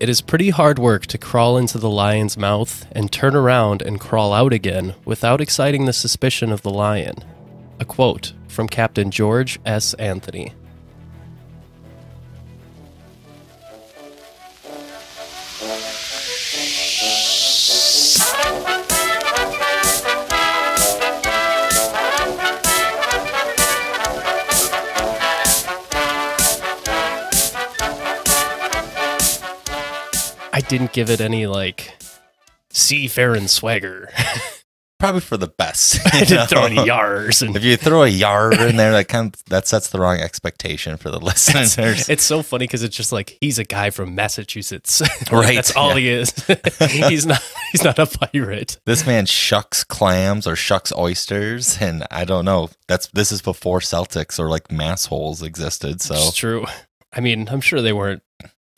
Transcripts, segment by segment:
It is pretty hard work to crawl into the lion's mouth and turn around and crawl out again without exciting the suspicion of the lion. A quote from Captain George S. Anthony. Didn't give it any like seafaring swagger. Probably for the best. I didn't throw any yars and If you throw a yar in there, that kind of, that sets the wrong expectation for the listeners. It's so funny because it's just like he's a guy from Massachusetts. Right, That's all he is. he's not. He's not a pirate. this man shucks clams or shucks oysters, and I don't know. That's this is before Celtics or like mass holes existed. So It's true. I mean, I'm sure they weren't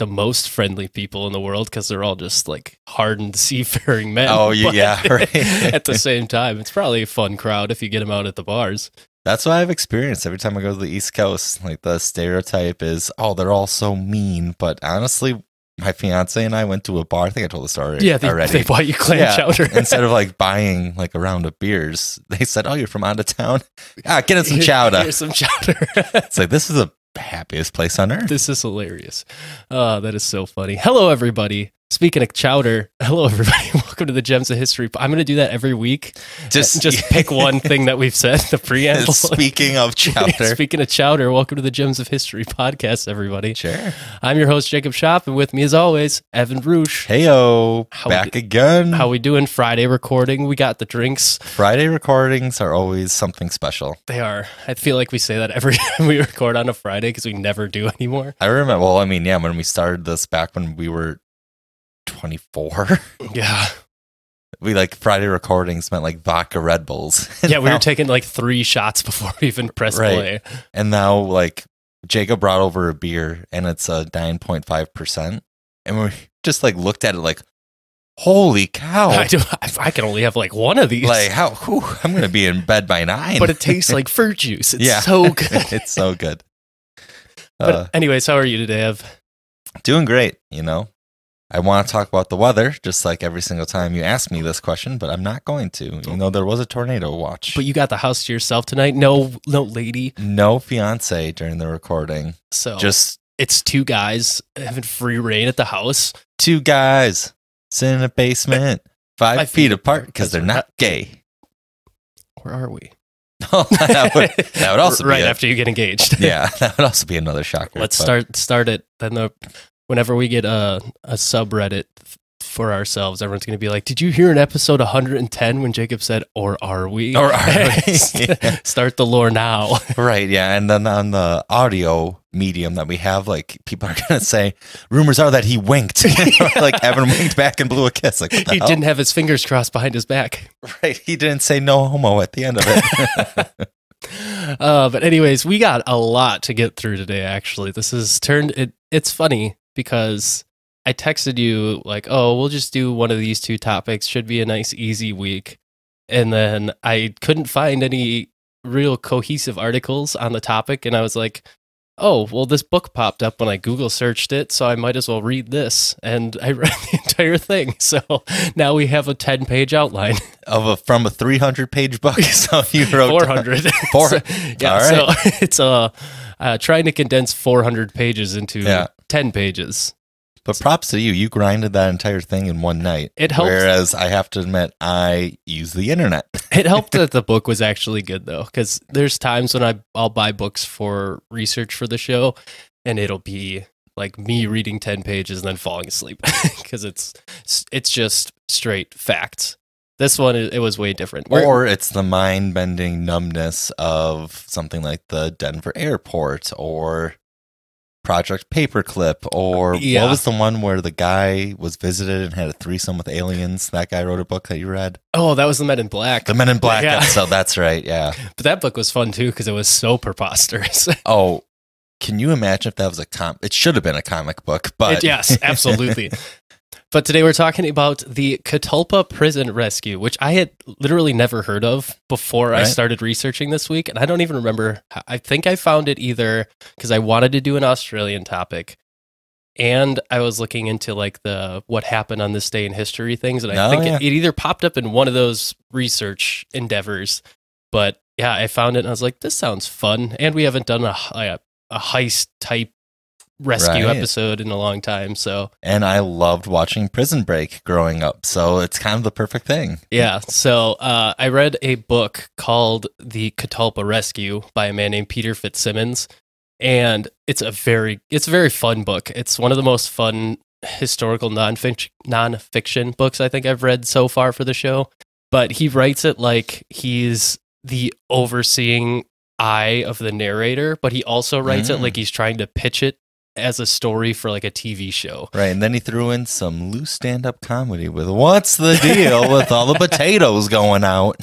the most friendly people in the world because they're all just like hardened seafaring men. Oh, But yeah, right. at the same time, it's probably a fun crowd if you get them out at the bars. that's what I've experienced every time I go to the East Coast. Like the stereotype is, oh, they're all so mean. But honestly, my fiance and I went to a bar. I think I told the story Yeah, they, already. they bought you clam Yeah, chowder Instead of like buying like a round of beers, they said, "Oh, you're from out of town. Ah, get us some chowder." Here's some chowder. It's like this is the happiest place on earth. This is hilarious. Oh, that is so funny. Hello, everybody. Speaking of chowder, hello, everybody. Welcome to the Gems of History. I'm going to do that every week. Just Just pick one thing that we've said, the preamble. Speaking of chowder, Speaking of chowder, welcome to the Gems of History podcast, everybody. sure. I'm your host, Jacob Shop, and with me, as always, Evan Roosh. Heyo, How back we- again. How we doing? Friday recording. We got the drinks. Friday recordings are always something special. They are. I feel like we say that every time we record on a Friday because we never do anymore. I remember. Well, I mean, yeah, when we started this back when we were 24, Yeah. we like Friday recordings meant like vodka Red Bulls. Yeah, we now, were taking like three shots before we even pressed Right. play. and now like Jacob brought over a beer and it's a 9.5 percent, and we just like looked at it like, holy cow! I, do, I, I can only have like one of these. Like how? Whew, I'm gonna be in bed by nine. but it tastes like fruit juice. It's Yeah. so good. it's so good. But Uh, anyways, how are you today, Ev? doing great. You know, I want to talk about the weather, just like every single time you ask me this question, but I'm not going to. You know, there was a tornado watch. But you got the house to yourself tonight. No, no lady. no fiance during the recording. So Just it's two guys having free reign at the house. two guys sitting in a basement, five, Five feet feet apart because they're not gay. Where are we? Oh, that, would, that would also right be a- after you get engaged. yeah, that would also be another shocker. Let's but- start start it. Then the whenever we get a a subreddit for ourselves, everyone's gonna be like, "Did you hear in episode 110 when Jacob said, or are we? Or are we? Yeah. Start the lore now." Right, yeah. And then on the audio medium that we have, like people are gonna say, rumors are that he winked. Like Evan winked back and blew a kiss. Like he hell? didn't have his fingers crossed behind his back. right. He didn't say no homo at the end of it. Uh, but anyways, we got a lot to get through today. Actually, this has turned. It, it's funny because I texted you like, "Oh, we'll just do one of these two topics. Should be a nice, easy week." And then I couldn't find any real cohesive articles on the topic, and I was like, "Oh, well, this book popped up when I Google searched it, so I might as well read this." And I read the entire thing. So now we have a ten-page outline. of a from a three hundred page book. So you wrote 400 Four- So, yeah All so it's uh, uh trying to condense 400 pages into Yeah. 10 pages But props to you. You grinded that entire thing in one night. It helped. Whereas I have to admit, I use the internet. it helped that the book was actually good though because there's times when I, i'll buy books for research for the show and it'll be like me reading 10 pages and then falling asleep because it's it's just straight facts this one it, was way different We're- Or it's the mind bending numbness of something like the Denver airport or Project Paperclip or uh, Yeah. what was the one where the guy was visited and had a threesome with aliens? That guy wrote a book that you read? oh that was the men in black The Men in Black Yeah. episode. That's right. Yeah. but that book was fun too because it was so preposterous Oh, can you imagine if that was a com? It should have been a comic book, but It- yes, absolutely. but today we're talking about the Catalpa prison rescue, which I had literally never heard of before I started researching this week. And I don't even remember. I think I found it either because I wanted to do an Australian topic and I was looking into like the what happened on this day in history things, and I Oh, think yeah. it, it either popped up in one of those research endeavors, but yeah, I found it and I was like, this sounds fun, and we haven't done a a, a heist type rescue Right. episode in a long time, so And I loved watching Prison Break growing up, so it's kind of the perfect thing. yeah. So uh, I read a book called The Catalpa Rescue by a man named Peter FitzSimons, and it's a very it's a very fun book. It's one of the most fun historical nonfiction nonfiction books I think I've read so far for the show. But he writes it like he's the overseeing eye of the narrator, but he also writes it Mm. like he's trying to pitch it as a story for like a TV show. Right, and then he threw in some loose stand-up comedy with "What's the deal with all the potatoes going out?"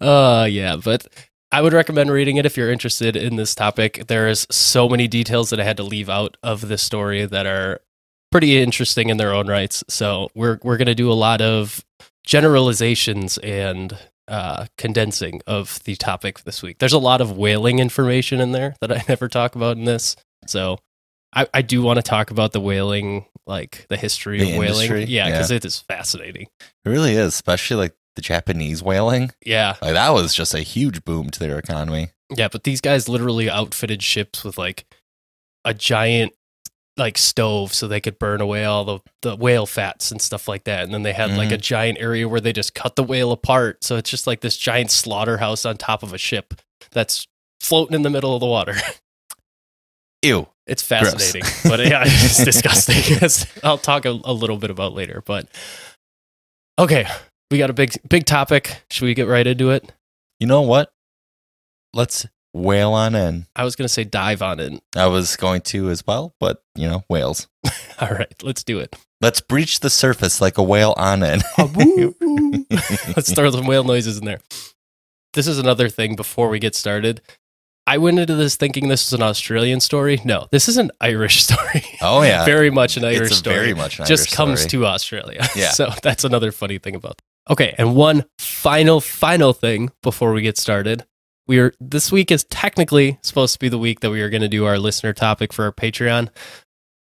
Uh yeah, but I would recommend reading it if you're interested in this topic. There's so many details that I had to leave out of this story that are pretty interesting in their own rights. So we're we're gonna do a lot of generalizations and uh, condensing of the topic this week. There's a lot of whaling information in there that I never talk about in this. So I, I do want to talk about the whaling, like the history The of whaling. industry? Yeah, Yeah. because it is fascinating. It really is, especially like the Japanese whaling. Yeah. Like that was just a huge boom to their economy. Yeah, but these guys literally outfitted ships with like a giant like stove so they could burn away all the, the whale fats and stuff like that. And then they had like a mm-hmm. giant area where they just cut the whale apart. So it's just like this giant slaughterhouse on top of a ship that's floating in the middle of the water. Ew. It's fascinating, but yeah, it's disgusting. I'll talk a, a little bit about later, but okay, we got a big big topic. Should we get right into it? You know what? Let's whale on in. I was gonna say dive on it. I was going to as well, but you know, whales. All right, let's do it. Let's breach the surface like a whale on in. Let's throw some whale noises in there. This is another thing before we get started. I went into this thinking this was an Australian story. No, this is an Irish story. Oh yeah, very much an Irish story. very much an Just Irish comes story. to Australia. Yeah. so that's another funny thing about. That. Okay, and one final final thing before we get started. We are this week is technically supposed to be the week that we are going to do our listener topic for our Patreon,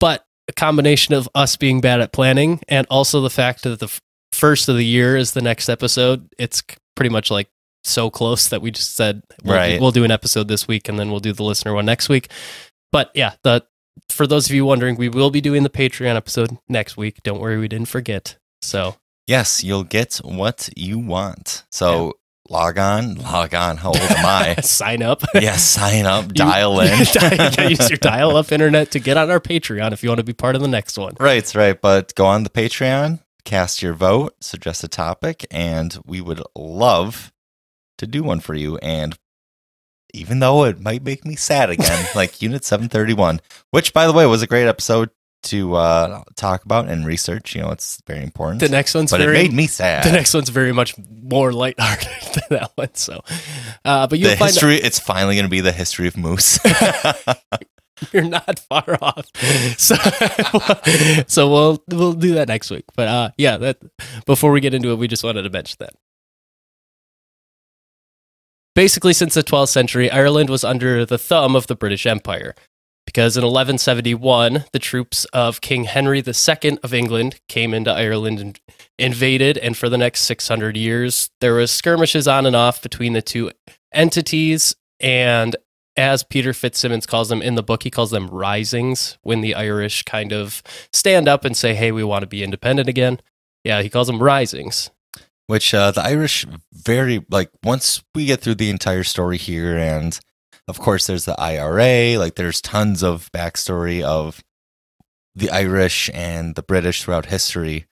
but a combination of us being bad at planning and also the fact that the first of the year is the next episode. It's pretty much like so close that we just said we'll, Right. we'll do an episode this week and then we'll do the listener one next week. But yeah, the for those of you wondering, we will be doing the Patreon episode next week. Don't worry, we didn't forget. So Yes, you'll get what you want. So log on, log on. How old am I? sign up. yeah, sign up, dial in. Yeah, use your dial up internet to get on our Patreon if you want to be part of the next one. Right, right. But go on the Patreon, cast your vote, suggest a topic, and we would love to do one for you. And even though it might make me sad again, like Unit 731, which, by the way, was a great episode to uh, talk about and research. You know, it's very important. The next one's but it very made me sad. the next one's very much more lighthearted than that one. So, uh, but you'll the find history, it's finally going to be the history of moose. you're not far off. So, so we'll we'll do that next week. But uh, yeah, that before we get into it, we just wanted to mention that. Basically, since the 12th century, Ireland was under the thumb of the British Empire. Because in 1171, the troops of King Henry II of England came into Ireland and invaded, and for the next 600 years, there was skirmishes on and off between the two entities. And as Peter FitzSimons calls them in the book, he calls them risings when the Irish kind of stand up and say, hey, we want to be independent again. Yeah, he calls them risings. Which uh, the Irish very like once we get through the entire story here, and of course there's the IRA, like there's tons of backstory of the Irish and the British throughout history.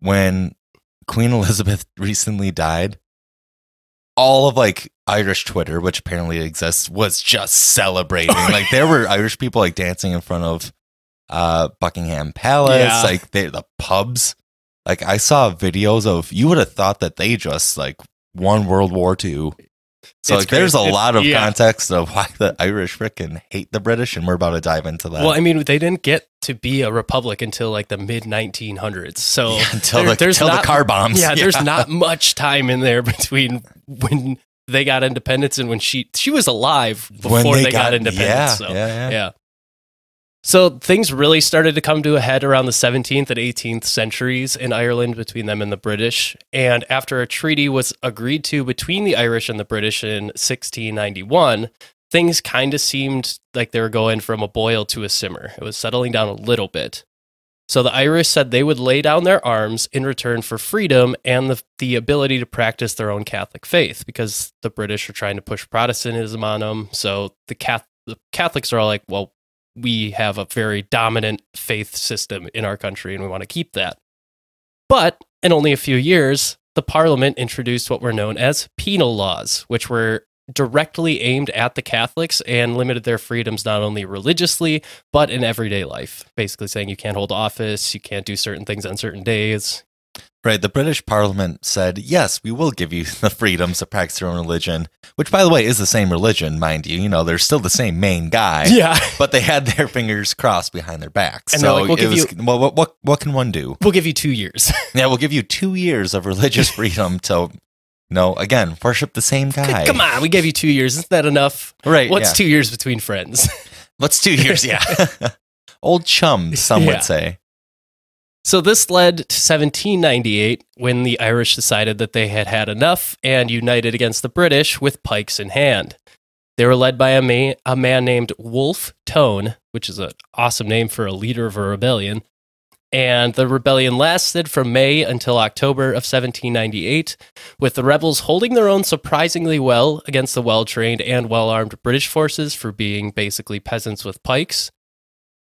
When Queen Elizabeth recently died, all of like Irish Twitter, which apparently exists, was just celebrating. like there were Irish people like dancing in front of uh Buckingham Palace, Yeah. like they, the pubs. Like I saw videos of you would have thought that they just like won World War II. So like there's a It's- lot of yeah. context of why the Irish frickin' hate the British, and we're about to dive into that. Well, I mean, they didn't get to be a republic until like the mid 1900s. So Yeah, until there- the, there's until the car bombs. yeah, there's not much time in there between when they got independence and when she she was alive before When they, got, independence. Yeah, so yeah, yeah. So things really started to come to a head around the 17th and 18th centuries in Ireland between them and the British. And after a treaty was agreed to between the Irish and the British in 1691, things kind of seemed like they were going from a boil to a simmer. It was settling down a little bit. So the Irish said they would lay down their arms in return for freedom and the, the ability to practice their own Catholic faith because the British are trying to push Protestantism on them. So the, Cath- the Catholics are all like, well, we have a very dominant faith system in our country and we want to keep that. But in only a few years, the parliament introduced what were known as penal laws, which were directly aimed at the Catholics and limited their freedoms not only religiously, but in everyday life. Basically saying you can't hold office, you can't do certain things on certain days. Right. The British Parliament said, yes, we will give you the freedoms to practice your own religion, which, by the way, is the same religion, mind you. You know, they're still the same main guy. Yeah. But they had their fingers crossed behind their backs. And so like, we'll it give was, you- well, what, what, what can one do? We'll give you two years. Yeah, we'll give you two years of religious freedom to, no, again, worship the same guy. Come on, we gave you two years. Isn't that enough? Right. What's yeah. two years between friends? What's two years? Yeah. Old chums, some Yeah. would say. So this led to 1798 when the Irish decided that they had had enough and united against the British with pikes in hand. They were led by a, ma- a man named Wolfe Tone, which is an awesome name for a leader of a rebellion. And the rebellion lasted from May until October of 1798, with the rebels holding their own surprisingly well against the well trained and well armed British forces for being basically peasants with pikes.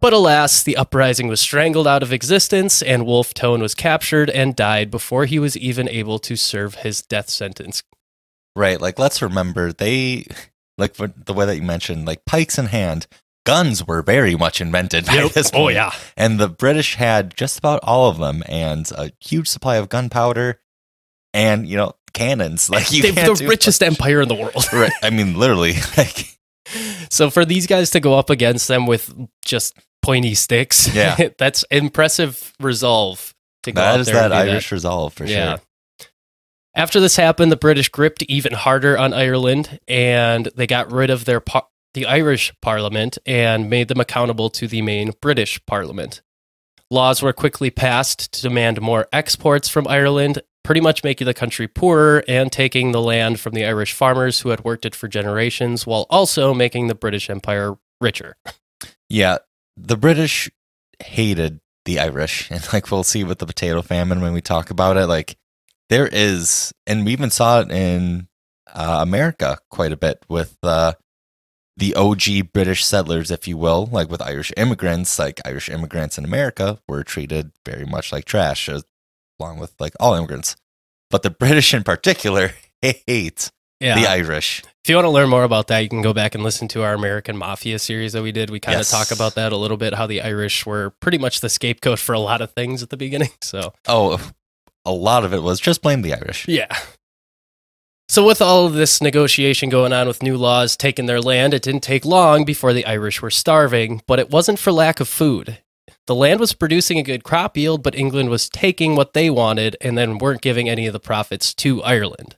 But alas, the uprising was strangled out of existence, and Wolfe Tone was captured and died before he was even able to serve his death sentence. Right. Like, let's remember they, like the way that you mentioned, like pikes in hand, guns were very much invented by this Oh, yeah. And the British had just about all of them and a huge supply of gunpowder and, you know, cannons. Like, you They're the richest much. empire in the world. Right. I mean, literally. Like, So for these guys to go up against them with just pointy sticks, Yeah. that's impressive resolve to go that out is there that and do Irish resolve for yeah. sure. After this happened, the British gripped even harder on Ireland, and they got rid of their par- the Irish Parliament and made them accountable to the main British Parliament. Laws were quickly passed to demand more exports from Ireland, pretty much making the country poorer and taking the land from the Irish farmers who had worked it for generations, while also making the British Empire richer. Yeah. The British hated the Irish. And like we'll see with the potato famine when we talk about it, like there is, and we even saw it in uh, America quite a bit with uh, the OG British settlers, if you will, like with Irish immigrants. Like Irish immigrants in America were treated very much like trash, as, along with like all immigrants. But the British in particular hate Yeah. the Irish. If you want to learn more about that, you can go back and listen to our American Mafia series that we did. We kind Yes. of talk about that a little bit, how the Irish were pretty much the scapegoat for a lot of things at the beginning. So, Oh, a lot of it was just blame the Irish. yeah. So, with all of this negotiation going on with new laws taking their land, it didn't take long before the Irish were starving, but it wasn't for lack of food. The land was producing a good crop yield, but England was taking what they wanted and then weren't giving any of the profits to Ireland.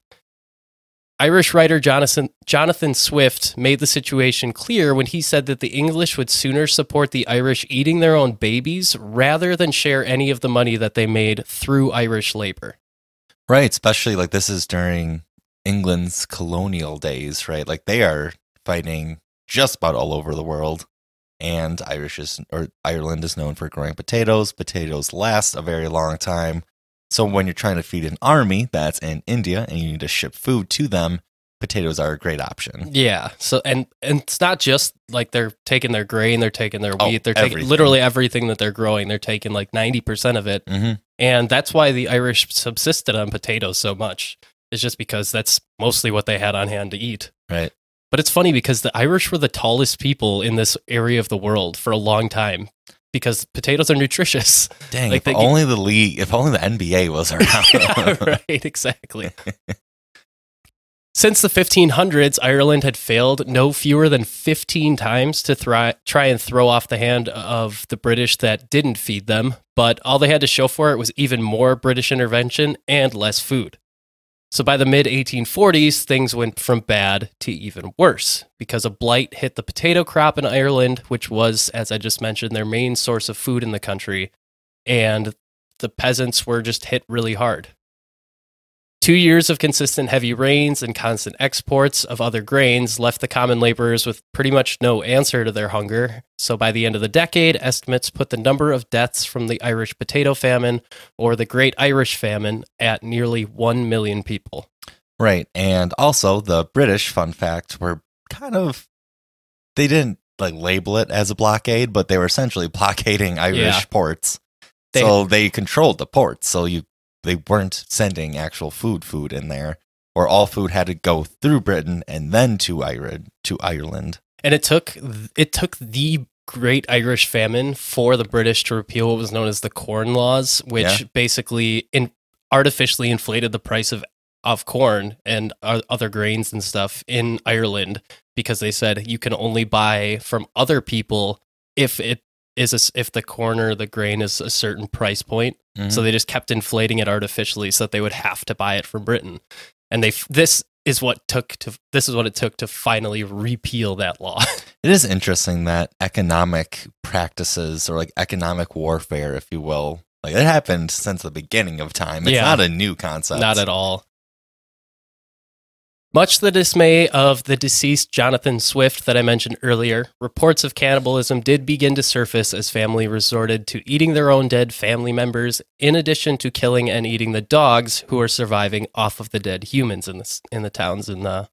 Irish writer Jonathan, Jonathan Swift made the situation clear when he said that the English would sooner support the Irish eating their own babies rather than share any of the money that they made through Irish labor. Right, especially like this is during England's colonial days, right? Like they are fighting just about all over the world. And Irish is or Ireland is known for growing potatoes. Potatoes last a very long time. So when you're trying to feed an army that's in India and you need to ship food to them, potatoes are a great option. Yeah. So and and it's not just like they're taking their grain, they're taking their Oh, wheat, they're taking everything. literally everything that they're growing. They're taking like 90% of it. hmm And that's why the Irish subsisted on potatoes so much. It's just because that's mostly what they had on hand to eat. Right. But it's funny because the Irish were the tallest people in this area of the world for a long time because potatoes are nutritious. Dang, Like if get- only the league, if only the NBA was Yeah, around. right, exactly. Since the 1500s, Ireland had failed no fewer than 15 times to thri- try and throw off the hand of the British that didn't feed them, but all they had to show for it was even more British intervention and less food. So by the mid 1840s, things went from bad to even worse because a blight hit the potato crop in Ireland, which was, as I just mentioned, their main source of food in the country. And the peasants were just hit really hard. Two years of consistent heavy rains and constant exports of other grains left the common laborers with pretty much no answer to their hunger. So by the end of the decade, estimates put the number of deaths from the Irish potato famine or the Great Irish Famine at nearly 1 million people. Right. And also the British, fun fact, were kind of they didn't like label it as a blockade, but they were essentially blockading Irish Yeah. ports. They- so they controlled the ports. So you they weren't sending actual food food in there. Or all food had to go through Britain and then to Ireland to Ireland. And it took it took the Great Irish Famine for the British to repeal what was known as the Corn Laws, which Yeah. basically in, artificially inflated the price of of corn and other grains and stuff in Ireland because they said you can only buy from other people if it is a if the corner the grain is a certain price point. Mhm. So they just kept inflating it artificially so that they would have to buy it from Britain. And they this is what took to this is what it took to finally repeal that law. It is interesting that economic practices or like economic warfare, if you will, like it happened since the beginning of time. It's Yeah. not a new concept. Not at all. Much to the dismay of the deceased Jonathan Swift that I mentioned earlier, reports of cannibalism did begin to surface as family resorted to eating their own dead family members, in addition to killing and eating the dogs who were surviving off of the dead humans in the, in the towns and the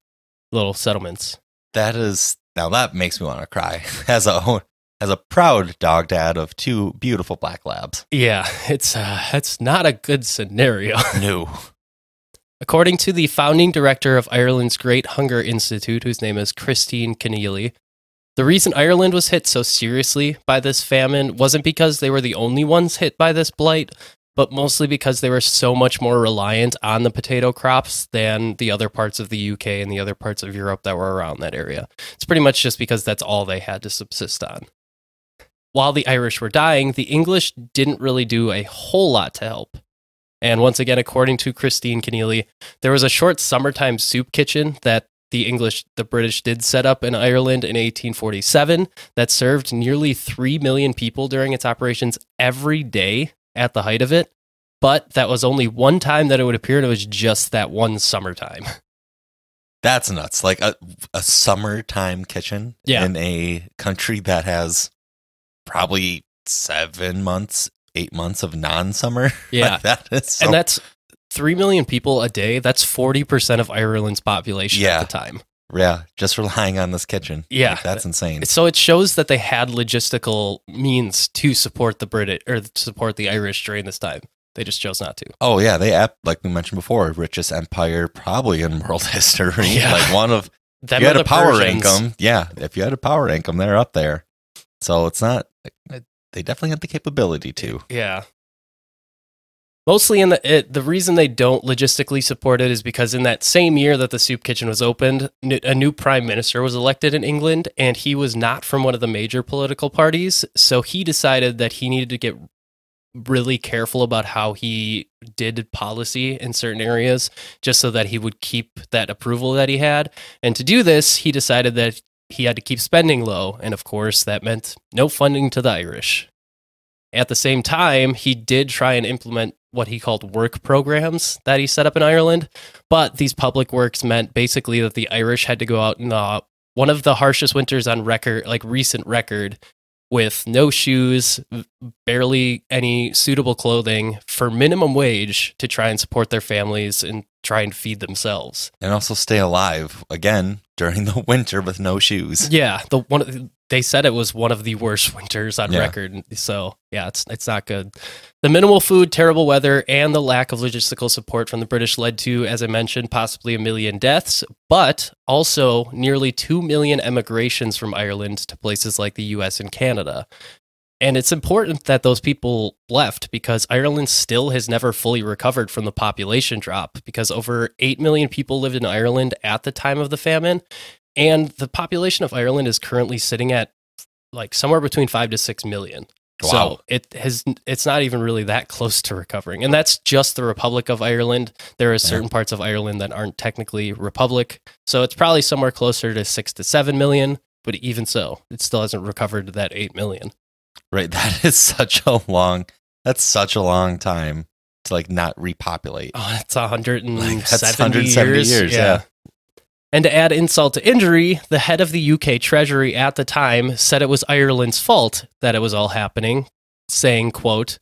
little settlements. That is now that makes me want to cry. As a as a proud dog dad of two beautiful black labs. Yeah, it's uh, it's not a good scenario. No. According to the founding director of Ireland's Great Hunger Institute, whose name is Christine Kinealy, the reason Ireland was hit so seriously by this famine wasn't because they were the only ones hit by this blight, but mostly because they were so much more reliant on the potato crops than the other parts of the UK and the other parts of Europe that were around that area. It's pretty much just because that's all they had to subsist on. While the Irish were dying, the English didn't really do a whole lot to help. And once again, according to Christine Kinealy, there was a short summertime soup kitchen that the English, the British did set up in Ireland in 1847 that served nearly 3 million people during its operations every day at the height of it. But that was only one time that it would appear, and it was just that one summertime. That's nuts. Like a a summertime kitchen Yeah. in a country that has probably seven months, eight months of non-summer. Yeah. Like, that is so and that's 3 million people a day. That's 40% of Ireland's population Yeah. at the time. yeah, just relying on this kitchen. Yeah. Like, that's insane. So it shows that they had logistical means to support the British or to support the Irish during this time. They just chose not to. Oh yeah, they like we mentioned before, richest empire probably in world history. Yeah. Like one of Them you had a power Persians. them, yeah. If you had a power income, they're up there. So it's not. They definitely have the capability to. Yeah. Mostly in the it, the reason they don't logistically support it is because in that same year that the soup kitchen was opened, a new prime minister was elected in England, and he was not from one of the major political parties. So he decided that he needed to get really careful about how he did policy in certain areas, just so that he would keep that approval that he had. And to do this, he decided that he had to keep spending low, and of course, that meant no funding to the Irish. At the same time, he did try and implement what he called work programs that he set up in Ireland. But these public works meant basically that the Irish had to go out in uh, one of the harshest winters on record, like recent record, with no shoes, barely any suitable clothing for minimum wage to try and support their families and try and feed themselves. And also stay alive again during the winter with no shoes. Yeah, the one they said it was one of the worst winters on Yeah. record. So yeah, it's it's not good. The minimal food, terrible weather, and the lack of logistical support from the British led to, as I mentioned, possibly a million deaths, but also nearly two million emigrations from Ireland to places like the U.S. and Canada. And it's important that those people left because Ireland still has never fully recovered from the population drop because over 8 million people lived in Ireland at the time of the famine. And the population of Ireland is currently sitting at like somewhere between 5 to 6 million. Wow. So it has it's not even really that close to recovering. And that's just the Republic of Ireland. There are certain parts of Ireland that aren't technically republic. So it's probably somewhere closer to 6 to 7 million, but even so, it still hasn't recovered to that 8 million. Right. That is such a long. That's such a long time to like not repopulate. Oh, that's 170, Like, that's 170 years. years, yeah. And to add insult to injury, the head of the UK Treasury at the time said it was Ireland's fault that it was all happening, saying, quote,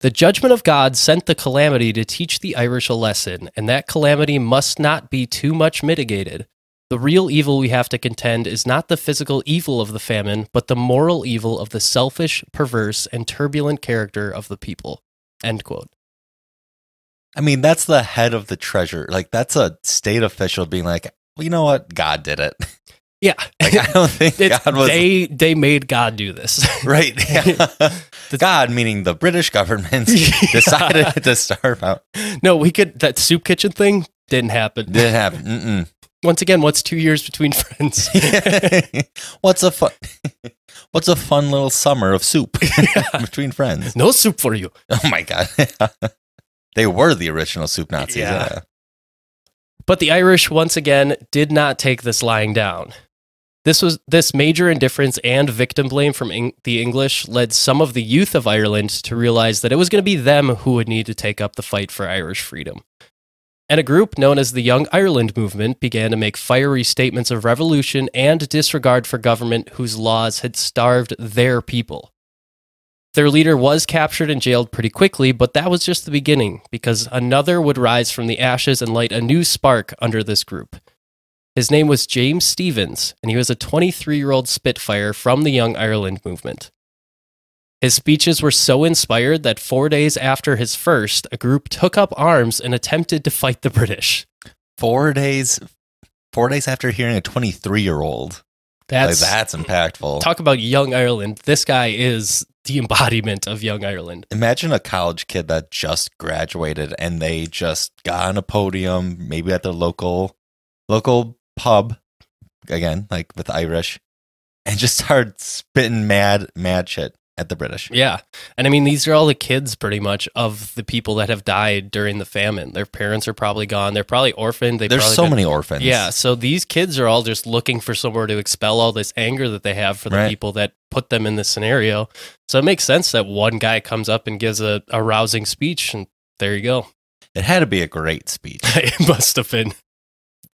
the judgment of God sent the calamity to teach the Irish a lesson, and that calamity must not be too much mitigated. The real evil we have to contend is not the physical evil of the famine, but the moral evil of the selfish, perverse, and turbulent character of the people. End quote. I mean, that's the head of the treasure. Like that's a state official being like, well, you know what? God did it. Yeah. Like I don't think God was they they made God do this. right. Yeah. God, meaning the British government, Yeah. decided to starve out. no, we could that soup kitchen thing didn't happen. Didn't happen. Once again, what's two years between friends? What's a fun? What's a fun little summer of soup between friends? no soup for you. Oh my god, they were the original soup Nazis. Yeah. Yeah. But the Irish once again did not take this lying down. This was this major indifference and victim blame from Eng- the English led some of the youth of Ireland to realize that it was going to be them who would need to take up the fight for Irish freedom. And a group known as the Young Ireland Movement began to make fiery statements of revolution and disregard for government whose laws had starved their people. Their leader was captured and jailed pretty quickly, but that was just the beginning because another would rise from the ashes and light a new spark under this group. His name was James Stephens, and he was a 23 year old Spitfire from the Young Ireland movement. His speeches were so inspired that four days after his first, a group took up arms and attempted to fight the British. Four days. Four days after hearing a 23 year old. Like That's, that's impactful. talk about Young Ireland. This guy is the embodiment of Young Ireland. Imagine a college kid that just graduated and they just got on a podium, maybe at their local local pub, again, like with Irish, and just started spitting mad mad shit at the British. Yeah. And I mean, these are all the kids pretty much of the people that have died during the famine. Their parents are probably gone. They're probably orphaned. They There's so got- many orphans. Yeah. So these kids are all just looking for somewhere to expel all this anger that they have for the Right. people that put them in this scenario. So it makes sense that one guy comes up and gives a, a rousing speech, and there you go. It had to be a great speech. it must have been.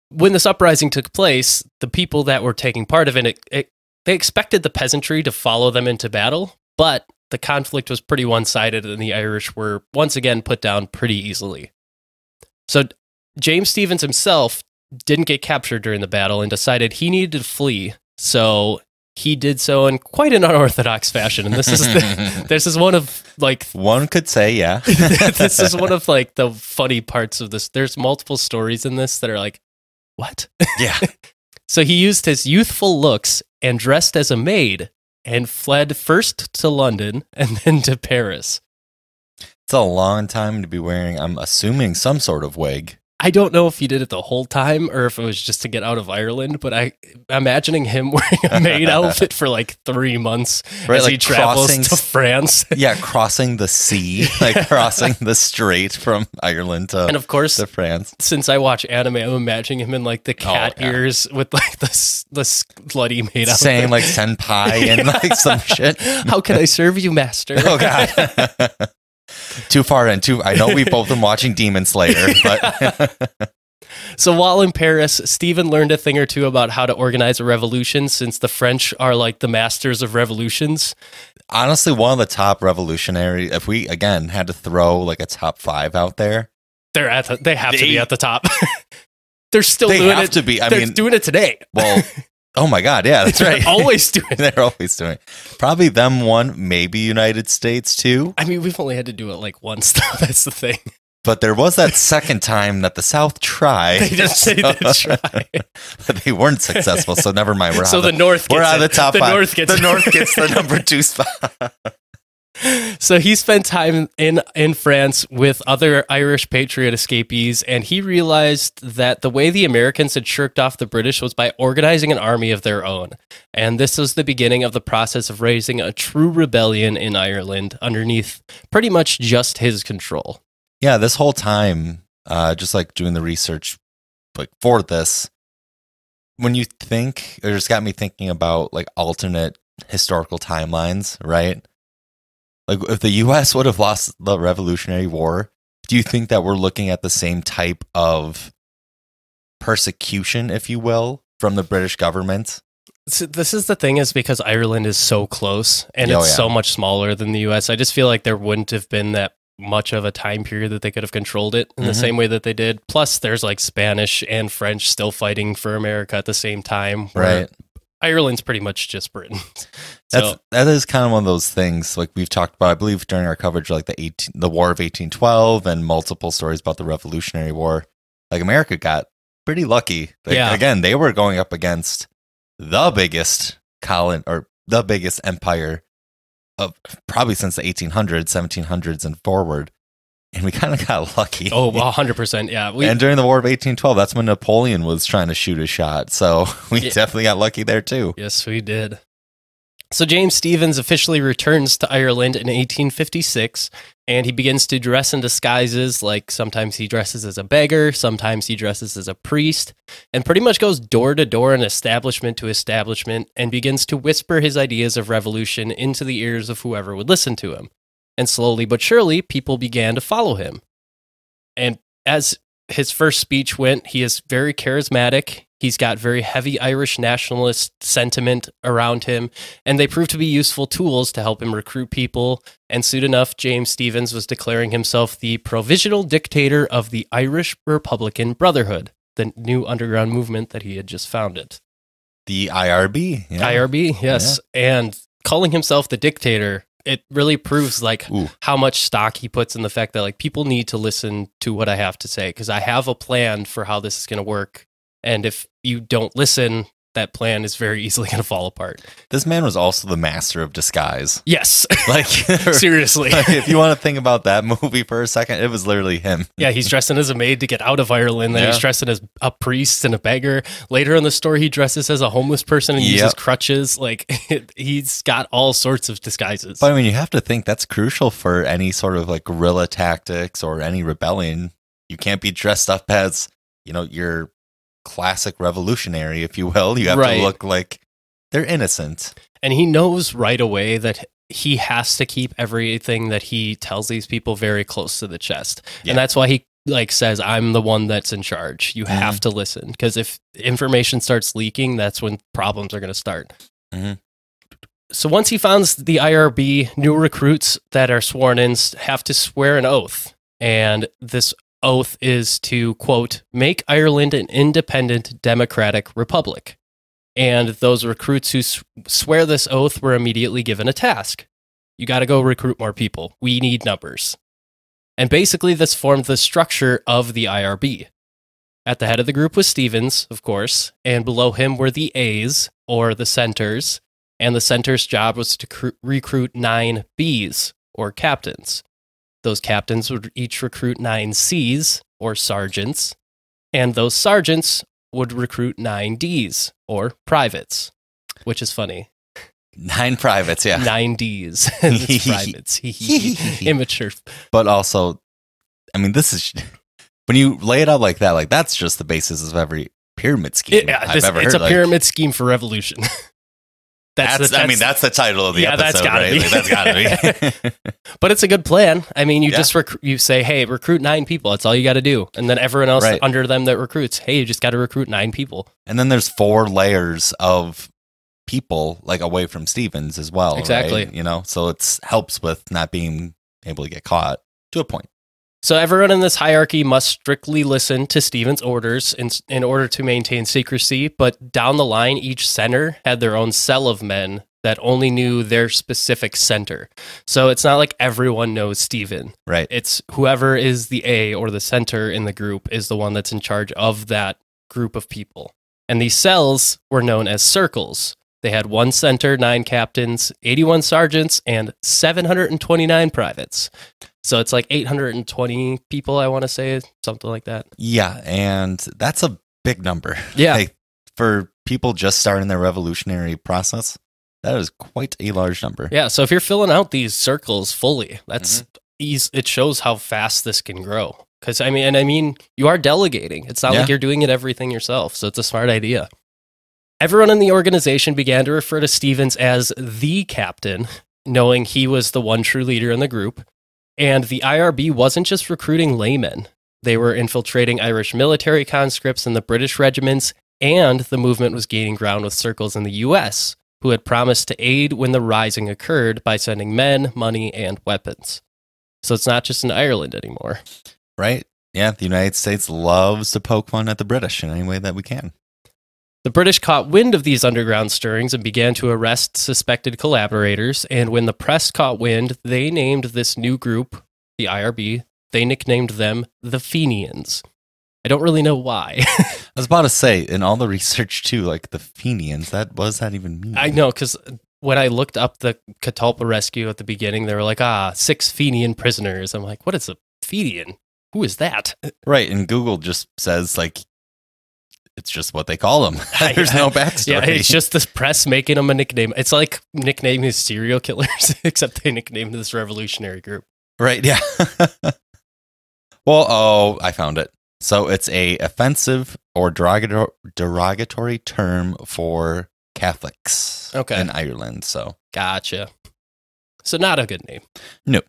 When this uprising took place, the people that were taking part of it, it, it, they expected the peasantry to follow them into battle, but the conflict was pretty one sided, and the Irish were once again put down pretty easily. So James Stephens himself didn't get captured during the battle and decided he needed to flee. So he did so in quite an unorthodox fashion, and this is the, this is one of like One could say, yeah. this is one of like the funny parts of this. There's multiple stories in this that are like, what? yeah. So he used his youthful looks and dressed as a maid and fled first to London and then to Paris. It's a long time to be wearing, I'm assuming, some sort of wig. I don't know if he did it the whole time or if it was just to get out of Ireland, but I imagining him wearing a maid outfit for like three months Right, as he travels crossing to France. Yeah, crossing the sea, like crossing the strait from Ireland to, And of course, to France. since I watch anime, I'm imagining him in like the oh, cat yeah. ears with like the the slutty maid outfit. Saying like senpai and like some shit. How can I serve you, master? Oh god. Too far in. Too. I know we both been watching Demon Slayer, but so while in Paris, Stephen learned a thing or two about how to organize a revolution since the French are like the masters of revolutions. honestly, one of the top revolutionary. If we again had to throw like a top five out there, They're at the, they have to be at the top. They're still they doing have it. to be. I They're mean, doing it today. well, oh my god, yeah, that's right. always doing. They're always doing. Probably them one, maybe United States two. I mean, we've only had to do it like once. Though. That's the thing. But there was that second time that the South tried. They just they did try. but they weren't successful. So never mind. We're so out the of North. We're out of the top The five. North gets the. North gets the number two spot. So he spent time in in France with other Irish patriot escapees, and he realized that the way the Americans had shirked off the British was by organizing an army of their own. And this was the beginning of the process of raising a true rebellion in Ireland underneath pretty much just his control. Yeah, this whole time, uh, just like doing the research like for this, when you think, it just got me thinking about like alternate historical timelines, right? Like if the US would have lost the Revolutionary War, do you think that we're looking at the same type of persecution, if you will, from the British government? So this is the thing is because Ireland is so close and Oh, it's yeah. so much smaller than the US. I just feel like there wouldn't have been that much of a time period that they could have controlled it in the Mhm. same way that they did. Plus there's like Spanish and French still fighting for America at the same time. Right. Ireland's pretty much just Britain. That's so that is kind of one of those things like we've talked about. I believe during our coverage, like the 18, the War of eighteen twelve, and multiple stories about the Revolutionary War. Like America got pretty lucky. Like, Yeah. Again, they were going up against the biggest colon or the biggest empire of probably since the eighteen hundreds, seventeen hundreds, and forward. And we kind of got lucky. oh, well, 100%. Yeah. We, and during the War of eighteen twelve, that's when Napoleon was trying to shoot a shot. So we Yeah. definitely got lucky there too. Yes, we did. So James Stephens officially returns to Ireland in 1856 and he begins to dress in disguises like sometimes he dresses as a beggar, sometimes he dresses as a priest, and pretty much goes door to door and establishment to establishment and begins to whisper his ideas of revolution into the ears of whoever would listen to him. And slowly but surely, people began to follow him. And as his first speech went, he is very charismatic. He's got very heavy Irish nationalist sentiment around him, and they proved to be useful tools to help him recruit people. And soon enough, James Stephens was declaring himself the provisional dictator of the Irish Republican Brotherhood, the new underground movement that he had just founded. The IRB. yeah. IRB, yes. And calling himself the dictator, it really proves like Ooh. how much stock he puts in the fact that like people need to listen to what I have to say because I have a plan for how this is going to work. And if you don't listen, that plan is very easily going to fall apart. This man was also the master of disguise. Yes. Like, Seriously. like, if you want to think about that movie for a second, it was literally him. Yeah, he's dressing as a maid to get out of Ireland. Then he's dressing as a priest and a beggar. Later in the story, he dresses as a homeless person and uses crutches. Like he's got all sorts of disguises. But I mean, you have to think that's crucial for any sort of like guerrilla tactics or any rebellion. You can't be dressed up as, you know, your classic revolutionary, if you will. You have Right. to look like they're innocent. and he knows right away that he has to keep everything that he tells these people very close to the chest Yeah. and that's why he like says i'm the one that's in charge you Mhm. have to listen because if information starts leaking that's when problems are going to start Mhm. so once he founds the irb new recruits that are sworn in have to swear an oath and this oath is to quote make ireland an independent democratic republic and those recruits who swear this oath were immediately given a task. You got to go recruit more people. We need numbers. And basically, this formed the structure of the IRB. At the head of the group was Stephens, of course, and below him were the A's, or the centers. And the center's job was to cr- recruit nine B's, or captains. Those captains would each recruit nine C's, or sergeants. And those sergeants would recruit nine Ds or privates, which is funny. Nine privates, yeah. Nine Ds. privates. Immature. But also, I mean, this is when you lay it out like that, like that's just the basis of every pyramid scheme Yeah, I've this- ever it's heard. a like, pyramid scheme for revolution. That's, the- I mean, that's the title of the Yeah, episode, that's gotta right? be. Like, that's gotta be. but it's a good plan. I mean, you Yeah. just rec- you say, hey, recruit nine people. That's all you got to do, and then everyone else Right. under them that recruits, hey, you just got to recruit nine people. and then there's four layers of people like away from Stephens as well. Exactly. right? You know, so it's helps with not being able to get caught to a point. So everyone in this hierarchy must strictly listen to Stephen's orders in, in order to maintain secrecy. But down the line, each center had their own cell of men that only knew their specific center. So it's not like everyone knows Stephen. Right. It's whoever is the A or the center in the group is the one that's in charge of that group of people. And these cells were known as circles. They had one center, nine captains, 81 sergeants, and 729 privates. So it's like 820 people, I want to say, something like that. Yeah, and that's a big number. Yeah. Like, for people just starting their revolutionary process, that is quite a large number. Yeah. So if you're filling out these circles fully, that's mm-hmm. eas It shows how fast this can grow. Because I mean, and I mean, you are delegating. It's not Yeah. like you're doing it everything yourself. So it's a smart idea. Everyone in the organization began to refer to Stephens as the captain, knowing he was the one true leader in the group. And the IRB wasn't just recruiting laymen, they were infiltrating Irish military conscripts in the British regiments, and the movement was gaining ground with circles in the US, who had promised to aid when the rising occurred by sending men, money, and weapons. So it's not just in Ireland anymore. Right? Yeah, the United States loves to poke fun at the British in any way that we can. The British caught wind of these underground stirrings and began to arrest suspected collaborators. And when the press caught wind, they named this new group, the IRB, they nicknamed them the Fenians. I don't really know why. I was about to say, in all the research too, like the Fenians, that what does that even mean? I know because when I looked up the Catalpa rescue at the beginning, they were like, ah, six Fenian prisoners. I'm like, what is a Fenian? Who is that? Right, and Google just says like it's just what they call them. There's no backstory. Yeah, it's just the press making them a nickname. It's like nicknaming serial killers, except they nicknamed this revolutionary group. right. Yeah. well, oh, I found it. So it's a offensive or derogatory, derogatory term for Catholics Okay. in Ireland. So Gotcha. So not a good name. No.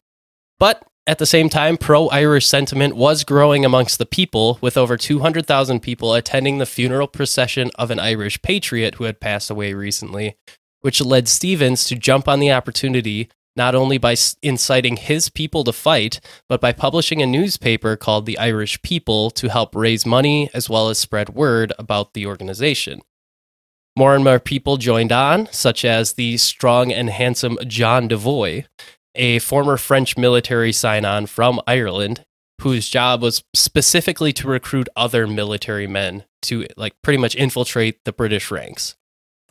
But at the same time, pro-Irish sentiment was growing amongst the people, with over 200,000 people attending the funeral procession of an Irish patriot who had passed away recently, which led Stephens to jump on the opportunity not only by inciting his people to fight, but by publishing a newspaper called the Irish People to help raise money as well as spread word about the organization. More and more people joined on, such as the strong and handsome John Devoy, a former French military sign on from Ireland, whose job was specifically to recruit other military men to like pretty much infiltrate the British ranks.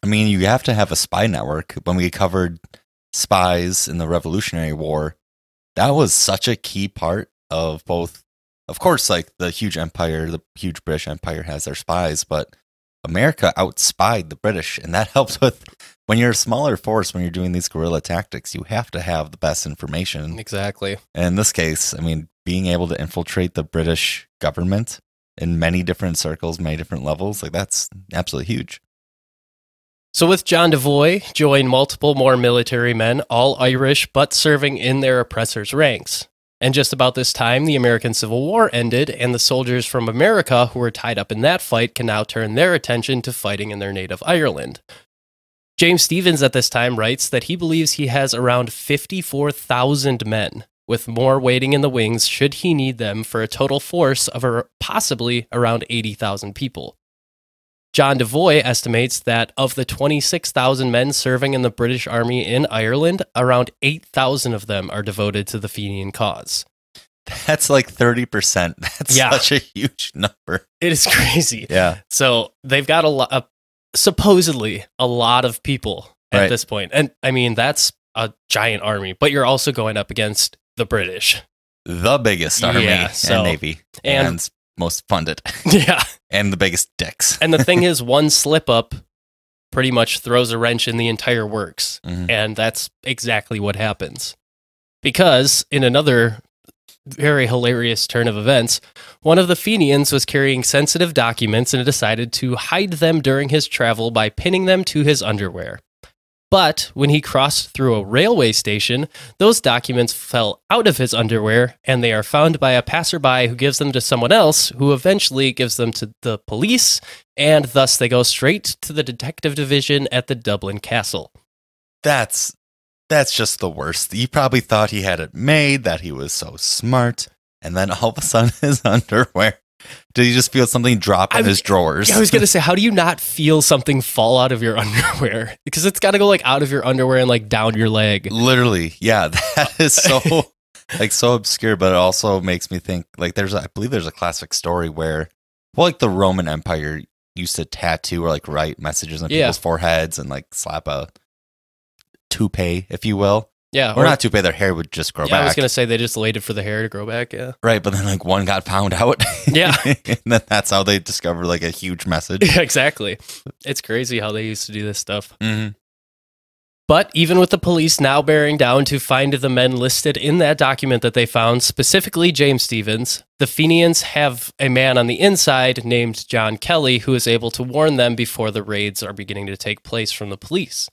I mean, you have to have a spy network. When we covered spies in the Revolutionary War, that was such a key part of both. Of course, like the huge empire, the huge British Empire has their spies, but America outspied the British, and that helps with when you're a smaller force. When you're doing these guerrilla tactics, you have to have the best information. Exactly. And in this case, I mean, being able to infiltrate the British government in many different circles, many different levels, like that's absolutely huge. So, with John Devoy joined multiple more military men, all Irish, but serving in their oppressors' ranks. And just about this time, the American Civil War ended, and the soldiers from America who were tied up in that fight can now turn their attention to fighting in their native Ireland. James Stephens at this time writes that he believes he has around 54,000 men, with more waiting in the wings should he need them for a total force of possibly around 80,000 people. John Devoy estimates that of the 26,000 men serving in the British Army in Ireland, around 8,000 of them are devoted to the Fenian cause. That's like 30%. That's Yeah. such a huge number. It is crazy. Yeah. So they've got a lot, supposedly a lot of people at Right. this point. And I mean, that's a giant army, but you're also going up against the British. The biggest army Yeah, so- and navy and- and, most funded yeah. and the biggest dicks. And the thing is, one slip up pretty much throws a wrench in the entire works. Mhm. And that's exactly what happens. Because in another very hilarious turn of events, one of the Fenians was carrying sensitive documents and decided to hide them during his travel by pinning them to his underwear. But when he crossed through a railway station, those documents fell out of his underwear and they are found by a passerby who gives them to someone else, who eventually gives them to the police, and thus they go straight to the detective division at the Dublin Castle. That's that's just the worst. You probably thought he had it made, that he was so smart, and then all of a sudden his underwear. Did he just feel something drop in I his drawers? I was gonna say, how do you not feel something fall out of your underwear? Because it's got to go like out of your underwear and like down your leg. Literally, yeah. That is so like so obscure, but it also makes me think like there's a, I believe there's a classic story where well, like the Roman Empire used to tattoo or like write messages on Yeah. people's foreheads and like slap a toupee, if you will. Yeah, Or, not toupee, their hair would just grow Yeah, I was gonna say they just waited for the hair to grow back. Yeah, Right, but then like one got found out. Yeah. and then that's how they discovered like a huge message. yeah, exactly. It's crazy how they used to do this stuff. hmm But even with the police now bearing down to find the men listed in that document that they found, specifically James Stephens, the Fenians have a man on the inside named John Kelly who is able to warn them before the raids are beginning to take place from the police.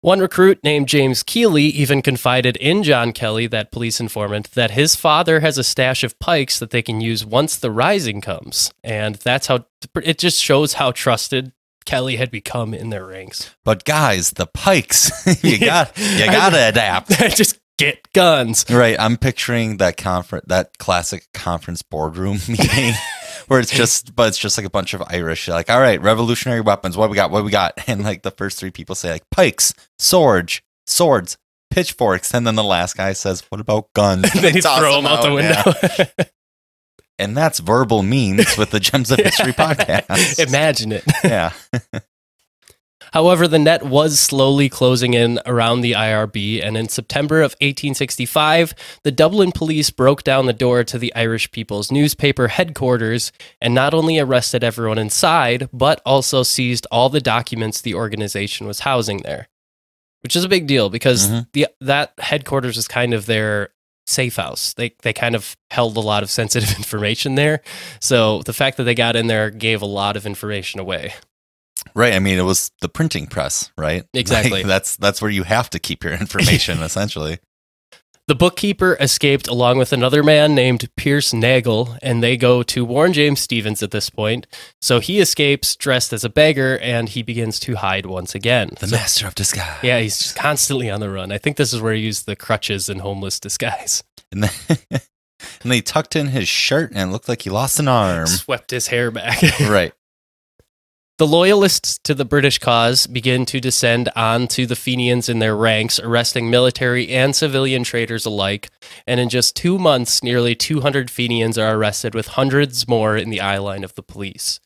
One recruit named James Keeley even confided in John Kelly, that police informant, that his father has a stash of pikes that they can use once the rising comes. And that's how it just shows how trusted Kelly had become in their ranks. But guys, the pikes, you got you gotta adapt. just get guns. Right, I'm picturing that conference, that classic conference boardroom meeting, where it's just, but it's just like a bunch of Irish, like, all right, revolutionary weapons. What we got? What we got? And like the first three people say like pikes, swords, swords, pitchforks, and then the last guy says, "What about guns?" then you throw them out the yeah. window. And that's verbal memes with the Gems of History podcast. Imagine it. yeah, However, the net was slowly closing in around the IRB, and in September of 1865, the Dublin police broke down the door to the Irish People's newspaper headquarters and not only arrested everyone inside, but also seized all the documents the organization was housing there. Which is a big deal because Mhm. the that headquarters is kind of their safe house. They they kind of held a lot of sensitive information there. So the fact that they got in there gave a lot of information away. Right. I mean, it was the printing press, right? Exactly. Like, that's that's where you have to keep your information, essentially. The bookkeeper escaped along with another man named Pierce Nagle, and they go to warn James Stephens at this point. So he escapes dressed as a beggar and he begins to hide once again. The So- master of disguise. yeah, he's just constantly on the run. I think this is where he used the crutches and homeless disguise. And then, and they tucked in his shirt and it looked like he lost an arm. Swept his hair back. right. The loyalists to the British cause begin to descend onto the Fenians in their ranks, arresting military and civilian traitors alike. And in just two months, nearly 200 Fenians are arrested, with hundreds more in the eye line of the police.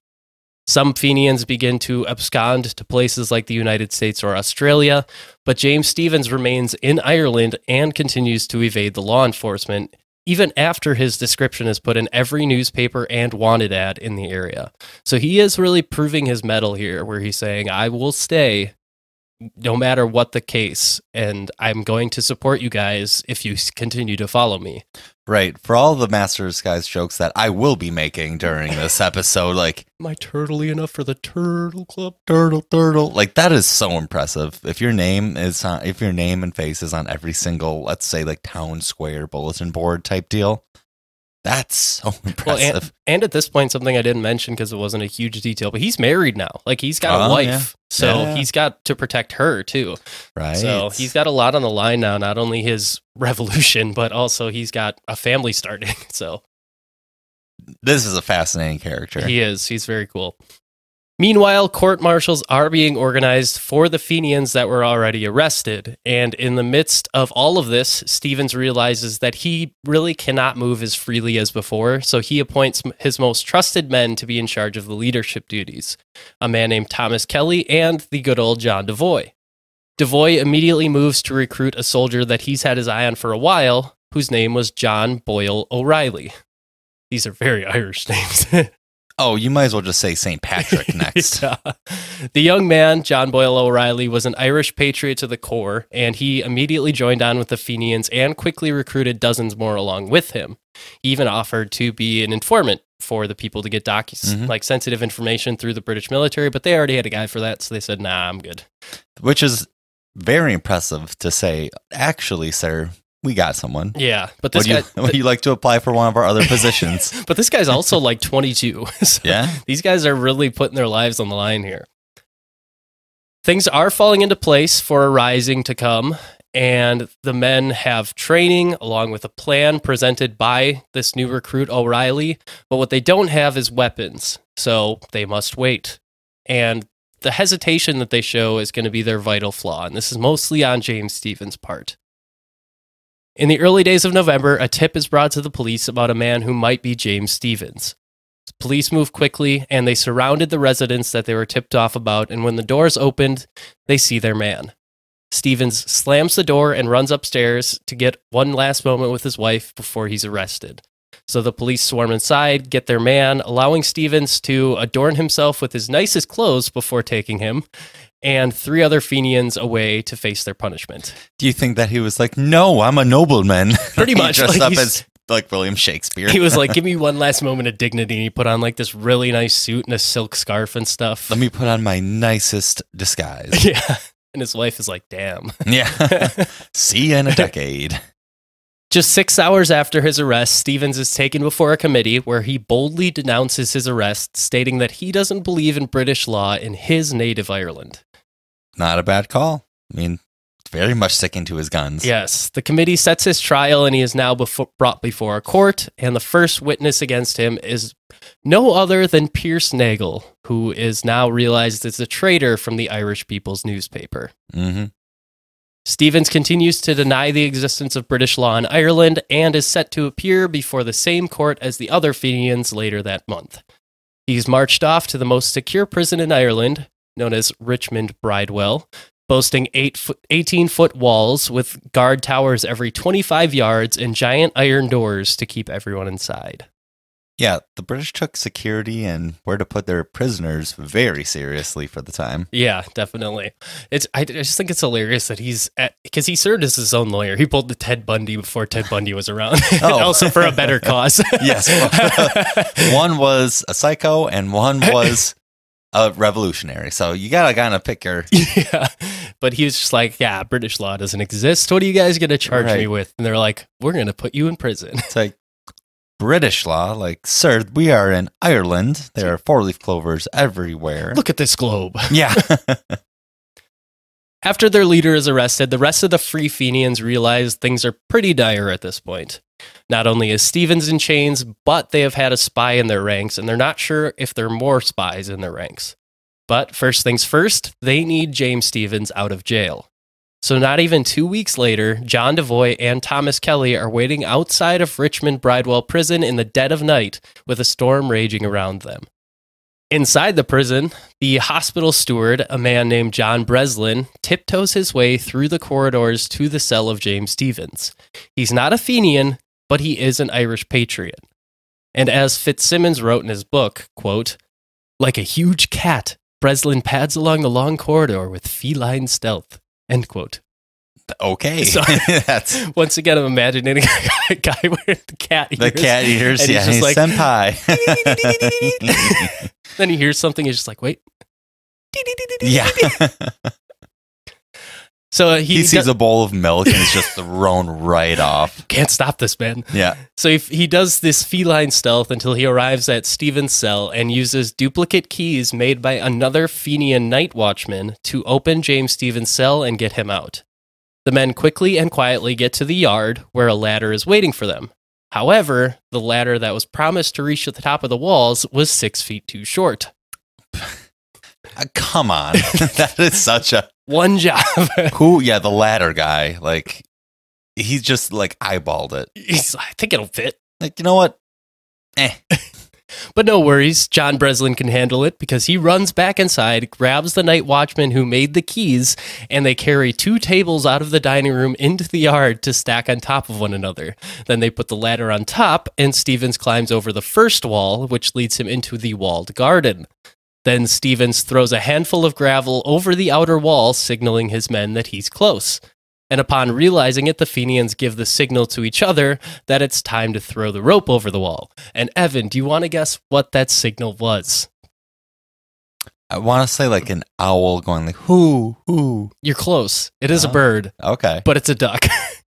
Some Fenians begin to abscond to places like the United States or Australia, but James Stephens remains in Ireland and continues to evade the law enforcement, even after his description is put in every newspaper and wanted ad in the area. So he is really proving his mettle here, where he's saying, I will stay no matter what the case, and I'm going to support you guys if you continue to follow me. Right. For all the master of disguise jokes that I will be making during this episode, like Am I turtly enough for the Turtle Club? turtle, turtle, like that is so impressive. If your name is on, if your name and face is on every single, let's say like town square bulletin board type deal, that's so Well, impressive. and, and at this point, something I didn't mention because it wasn't a huge detail, but he's married now. Like he's got a Oh, wife, yeah. so Yeah. he's got to protect her too. right. So he's got a lot on the line now. Not only his revolution, but also he's got a family starting. So this is a fascinating character. he is. He's very cool. Meanwhile, court martials are being organized for the Fenians that were already arrested. And in the midst of all of this, Stephens realizes that he really cannot move as freely as before. So he appoints his most trusted men to be in charge of the leadership duties a man named Thomas Kelly and the good old John Devoy. Devoy immediately moves to recruit a soldier that he's had his eye on for a while, whose name was John Boyle O'Reilly. These are very Irish names. Oh, you might as well just say St. Patrick next. Yeah. The young man, John Boyle O'Reilly, was an Irish patriot to the core, and he immediately joined on with the Fenians and quickly recruited dozens more along with him. He even offered to be an informant for the people to get docu- Mhm. like sensitive information through the British military, but they already had a guy for that, so they said, "Nah, I'm good." Which is very impressive to say, actually, sir, we got someone. Yeah, but this Would you, guy, would you like to apply for one of our other positions? but this guy's also like 22. so yeah. These guys are really putting their lives on the line here. Things are falling into place for a rising to come, and the men have training along with a plan presented by this new recruit, O'Reilly. But what they don't have is weapons, so they must wait. And the hesitation that they show is going to be their vital flaw, and this is mostly on James Stephens' part. In the early days of November, a tip is brought to the police about a man who might be James Stephens. Police moved quickly and they surrounded the residence that they were tipped off about. And when the doors opened, they see their man. Stephens slams the door and runs upstairs to get one last moment with his wife before he's arrested. So the police swarm inside, get their man, allowing Stephens to adorn himself with his nicest clothes before taking him, and three other Fenians away to face their punishment. Do you think that he was like, no, I'm a nobleman? Pretty much, dressed like up as like William Shakespeare. He was like, "Give me one last moment of dignity." And he put on like this really nice suit and a silk scarf and stuff. Let me put on my nicest disguise. yeah. And his wife is like, "Damn." yeah. See you in a decade. Just six hours after his arrest, Stephens is taken before a committee where he boldly denounces his arrest, stating that he doesn't believe in British law in his native Ireland. Not a bad call. I mean, very much sticking to his guns. Yes, the committee sets his trial and he is now befo- brought before a court, and the first witness against him is no other than Pierce Nagle, who is now realized as a traitor from the Irish People's newspaper. hmm Stephens continues to deny the existence of British law in Ireland and is set to appear before the same court as the other Fenians later that month. He's marched off to the most secure prison in Ireland, known as Richmond Bridewell, boasting eight foot, 18 foot walls with guard towers every 25 yards and giant iron doors to keep everyone inside. Yeah, the British took security and where to put their prisoners very seriously for the time. Yeah, definitely. It's I, I just think it's hilarious that he's at because he served as his own lawyer. He pulled the Ted Bundy before Ted Bundy was around. Oh. also for a better cause. Yes. one was a psycho and one was a revolutionary. So you gotta kind of pick your. yeah. But he was just like, yeah, British law doesn't exist. What are you guys going to charge me with? And they're like, we're going to put you in prison. It's like British law. Like, sir, we are in Ireland. There are four leaf clovers everywhere. Look at this globe. Yeah. After their leader is arrested, the rest of the Free Fenians realize things are pretty dire at this point. Not only is Stephens in chains, but they have had a spy in their ranks, and they're not sure if there are more spies in their ranks. But first things first, they need James Stephens out of jail. So, not even two weeks later, John Devoy and Thomas Kelly are waiting outside of Richmond Bridewell prison in the dead of night with a storm raging around them. Inside the prison, the hospital steward, a man named John Breslin, tiptoes his way through the corridors to the cell of James Stephens. He's not a Fenian, but he is an Irish patriot. And as FitzSimons wrote in his book, quote, like a huge cat, Breslin pads along the long corridor with feline stealth. End quote. okay. So- That's Once again, I'm imagining a guy wearing the cat ears. the cat eaters. and Yeah, he's just he's like- senpai. then he hears something, he's just like, wait. yeah. So he, he sees do- a bowl of milk and is just thrown right off. can't stop this man. Yeah. So if he does this feline stealth until he arrives at Stephens' cell and uses duplicate keys made by another Fenian night watchman to open James Stephens' cell and get him out. The men quickly and quietly get to the yard where a ladder is waiting for them. However, the ladder that was promised to reach to the top of the walls was six feet too short. Uh, come on. that is such a One job. who yeah, the latter guy. Like he's just like eyeballed it. He's, I think it'll fit. Like, you know what? Eh. But no worries, John Breslin can handle it because he runs back inside, grabs the night watchman who made the keys, and they carry two tables out of the dining room into the yard to stack on top of one another. Then they put the ladder on top, and Stephens climbs over the first wall, which leads him into the walled garden. Then Stephens throws a handful of gravel over the outer wall, signaling his men that he's close. And upon realizing it, the Fenians give the signal to each other that it's time to throw the rope over the wall. And Evan, do you want to guess what that signal was? I want to say like an owl going like whoo whoo. You're close. It is a Oh. bird, Okay. but it's a duck.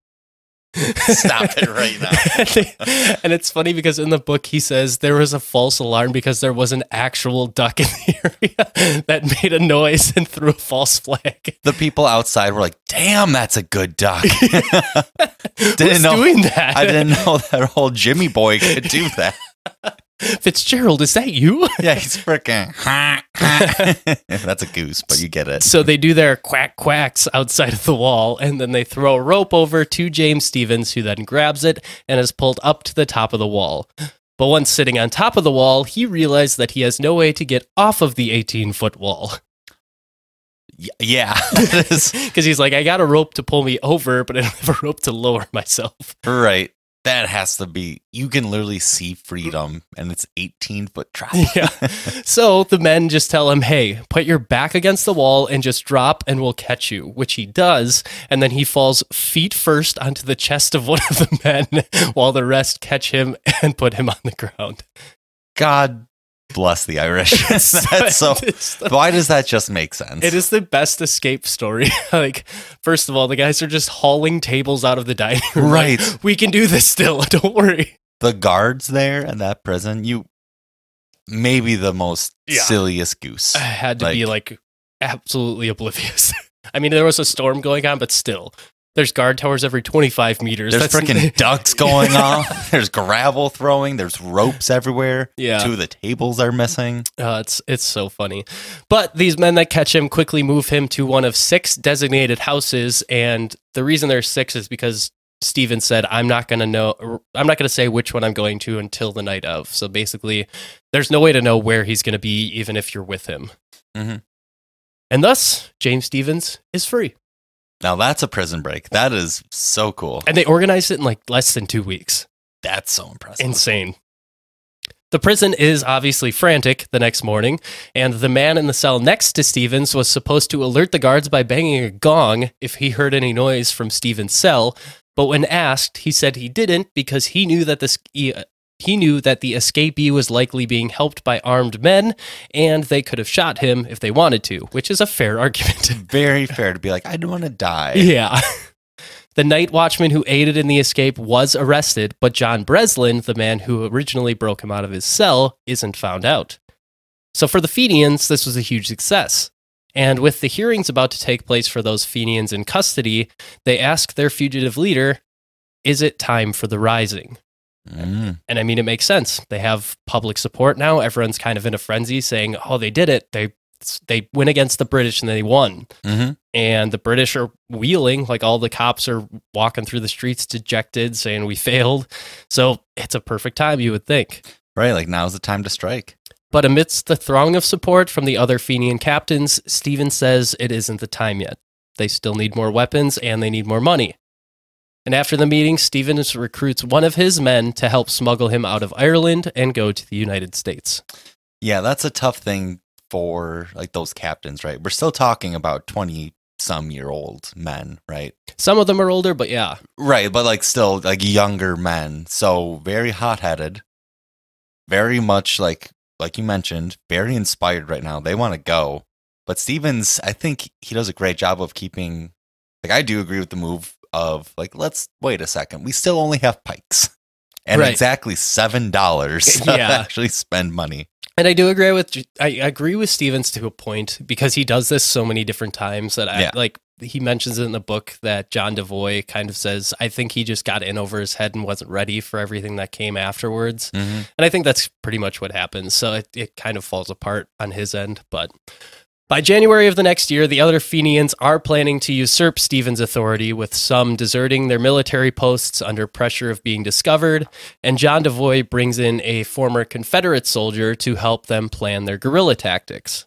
Stop it right now. and it's funny because in the book he says there was a false alarm because there was an actual duck in the area that made a noise and threw a false flag. The people outside were like, "Damn, that's a good duck." Didn't know- doing that? I didn't know that old Jimmy boy could do that. Fitzgerald, is that you? Yeah, he's freaking. that's a goose, but you get it. So they do their quack quacks outside of the wall, and then they throw a rope over to James Stephens, who then grabs it and is pulled up to the top of the wall. But once sitting on top of the wall, he realized that he has no way to get off of the 18 foot wall. Yeah, Because he's like, I got a rope to pull me over, but I don't have a rope to lower myself. right. That has to be. You can literally see freedom, and it's 18 foot drop. Yeah. So the men just tell him, hey, put your back against the wall and just drop and we'll catch you, which he does. And then he falls feet first onto the chest of one of the men while the rest catch him and put him on the ground. God bless the Irish. So. Why does that just make sense? It is the best escape story. like, first of all, the guys are just hauling tables out of the dining room. like, Right. we can do this still. Don't worry. the guards there in that prison. You maybe the most Yeah. silliest goose. I had to be like absolutely oblivious. I mean, there was a storm going on, but still, there's guard towers every 25 meters. There's That's- freaking ducks going off. There's gravel throwing. There's ropes everywhere. Yeah. Two of the tables are missing. Uh, it's it's so funny, but these men that catch him quickly move him to one of six designated houses, and the reason there's six is because Steven said, "I'm not gonna know. I'm not gonna say which one I'm going to until the night of." So basically, there's no way to know where he's gonna be, even if you're with him. Mhm. And thus, James Stephens is free, Now that's a prison break. That is so cool. and they organized it in like less than two weeks. That's so impressive. Insane. The prison is obviously frantic the next morning, and the man in the cell next to Stephens was supposed to alert the guards by banging a gong if he heard any noise from Stephens' cell. But when asked, he said he didn't because he knew that this he, knew that the escapee was likely being helped by armed men, and they could have shot him if they wanted to, which is a fair argument. Very fair to be like, I don't want to die. Yeah. The night watchman who aided in the escape was arrested, but John Breslin, the man who originally broke him out of his cell, isn't found out. So for the Fenians, this was a huge success. And with the hearings about to take place for those Fenians in custody, they asked their fugitive leader, Is it time for the rising? Mm. And I mean, it makes sense. They have public support now. Everyone's kind of in a frenzy saying, Oh, they did it. They, they went against the British and they won hmm and the British are wheeling, like all the cops are walking through the streets dejected, saying we failed. So it's a perfect time, you would think. Right. Like now's the time to strike. But amidst the throng of support from the other Fenian captains, Stephen says it isn't the time yet. They still need more weapons and they need more money. And after the meeting, Stephens recruits one of his men to help smuggle him out of Ireland and go to the United States. Yeah, that's a tough thing for like those captains, right? We're still talking about 20 some year old men, right? Some of them are older, but yeah, Right, but like still like younger men. So very hot headed, very much like like you mentioned, very inspired right now. They want to go. But Stephens, I think he does a great job of keeping like I do agree with the move of like, let's wait a second. We still only have pikes. And Right. exactly seven dollars Yeah. to actually spend money. And I do agree with I agree with Stephens to a point because he does this so many different times that I Yeah. like he mentions it in the book that John Devoy kind of says I think he just got in over his head and wasn't ready for everything that came afterwards. Mm-hmm. And I think that's pretty much what happens. So it, it kind of falls apart on his end. But by January of the next year, the other Fenians are planning to usurp Stephens' authority, with some deserting their military posts under pressure of being discovered. And John Devoy brings in a former Confederate soldier to help them plan their guerrilla tactics.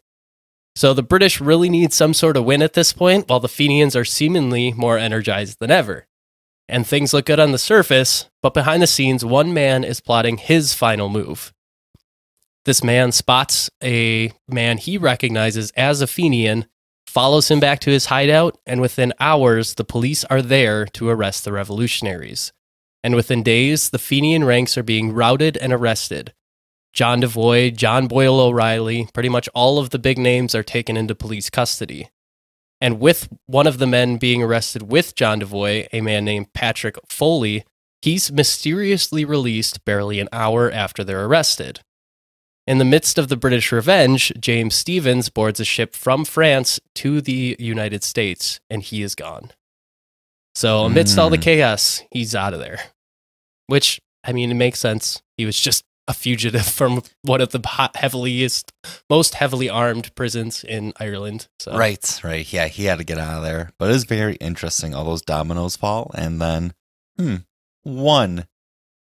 So the British really need some sort of win at this point, while the Fenians are seemingly more energized than ever. And things look good on the surface, but behind the scenes, one man is plotting his final move. This man spots a man he recognizes as a Fenian, follows him back to his hideout, and within hours, the police are there to arrest the revolutionaries. And within days, the Fenian ranks are being routed and arrested. John Devoy, John Boyle O'Reilly, pretty much all of the big names are taken into police custody. And with one of the men being arrested with John Devoy, a man named Patrick Foley, he's mysteriously released barely an hour after they're arrested. In the midst of the British revenge, James Stephens boards a ship from France to the United States, and he is gone. So, amidst all the Mm. chaos, he's out of there. Which, I mean, it makes sense. He was just a fugitive from one of the heaviest, most heavily armed prisons in Ireland. So. Right, right. Yeah, he had to get out of there. But it was very interesting. All those dominoes fall, and then, hmm, one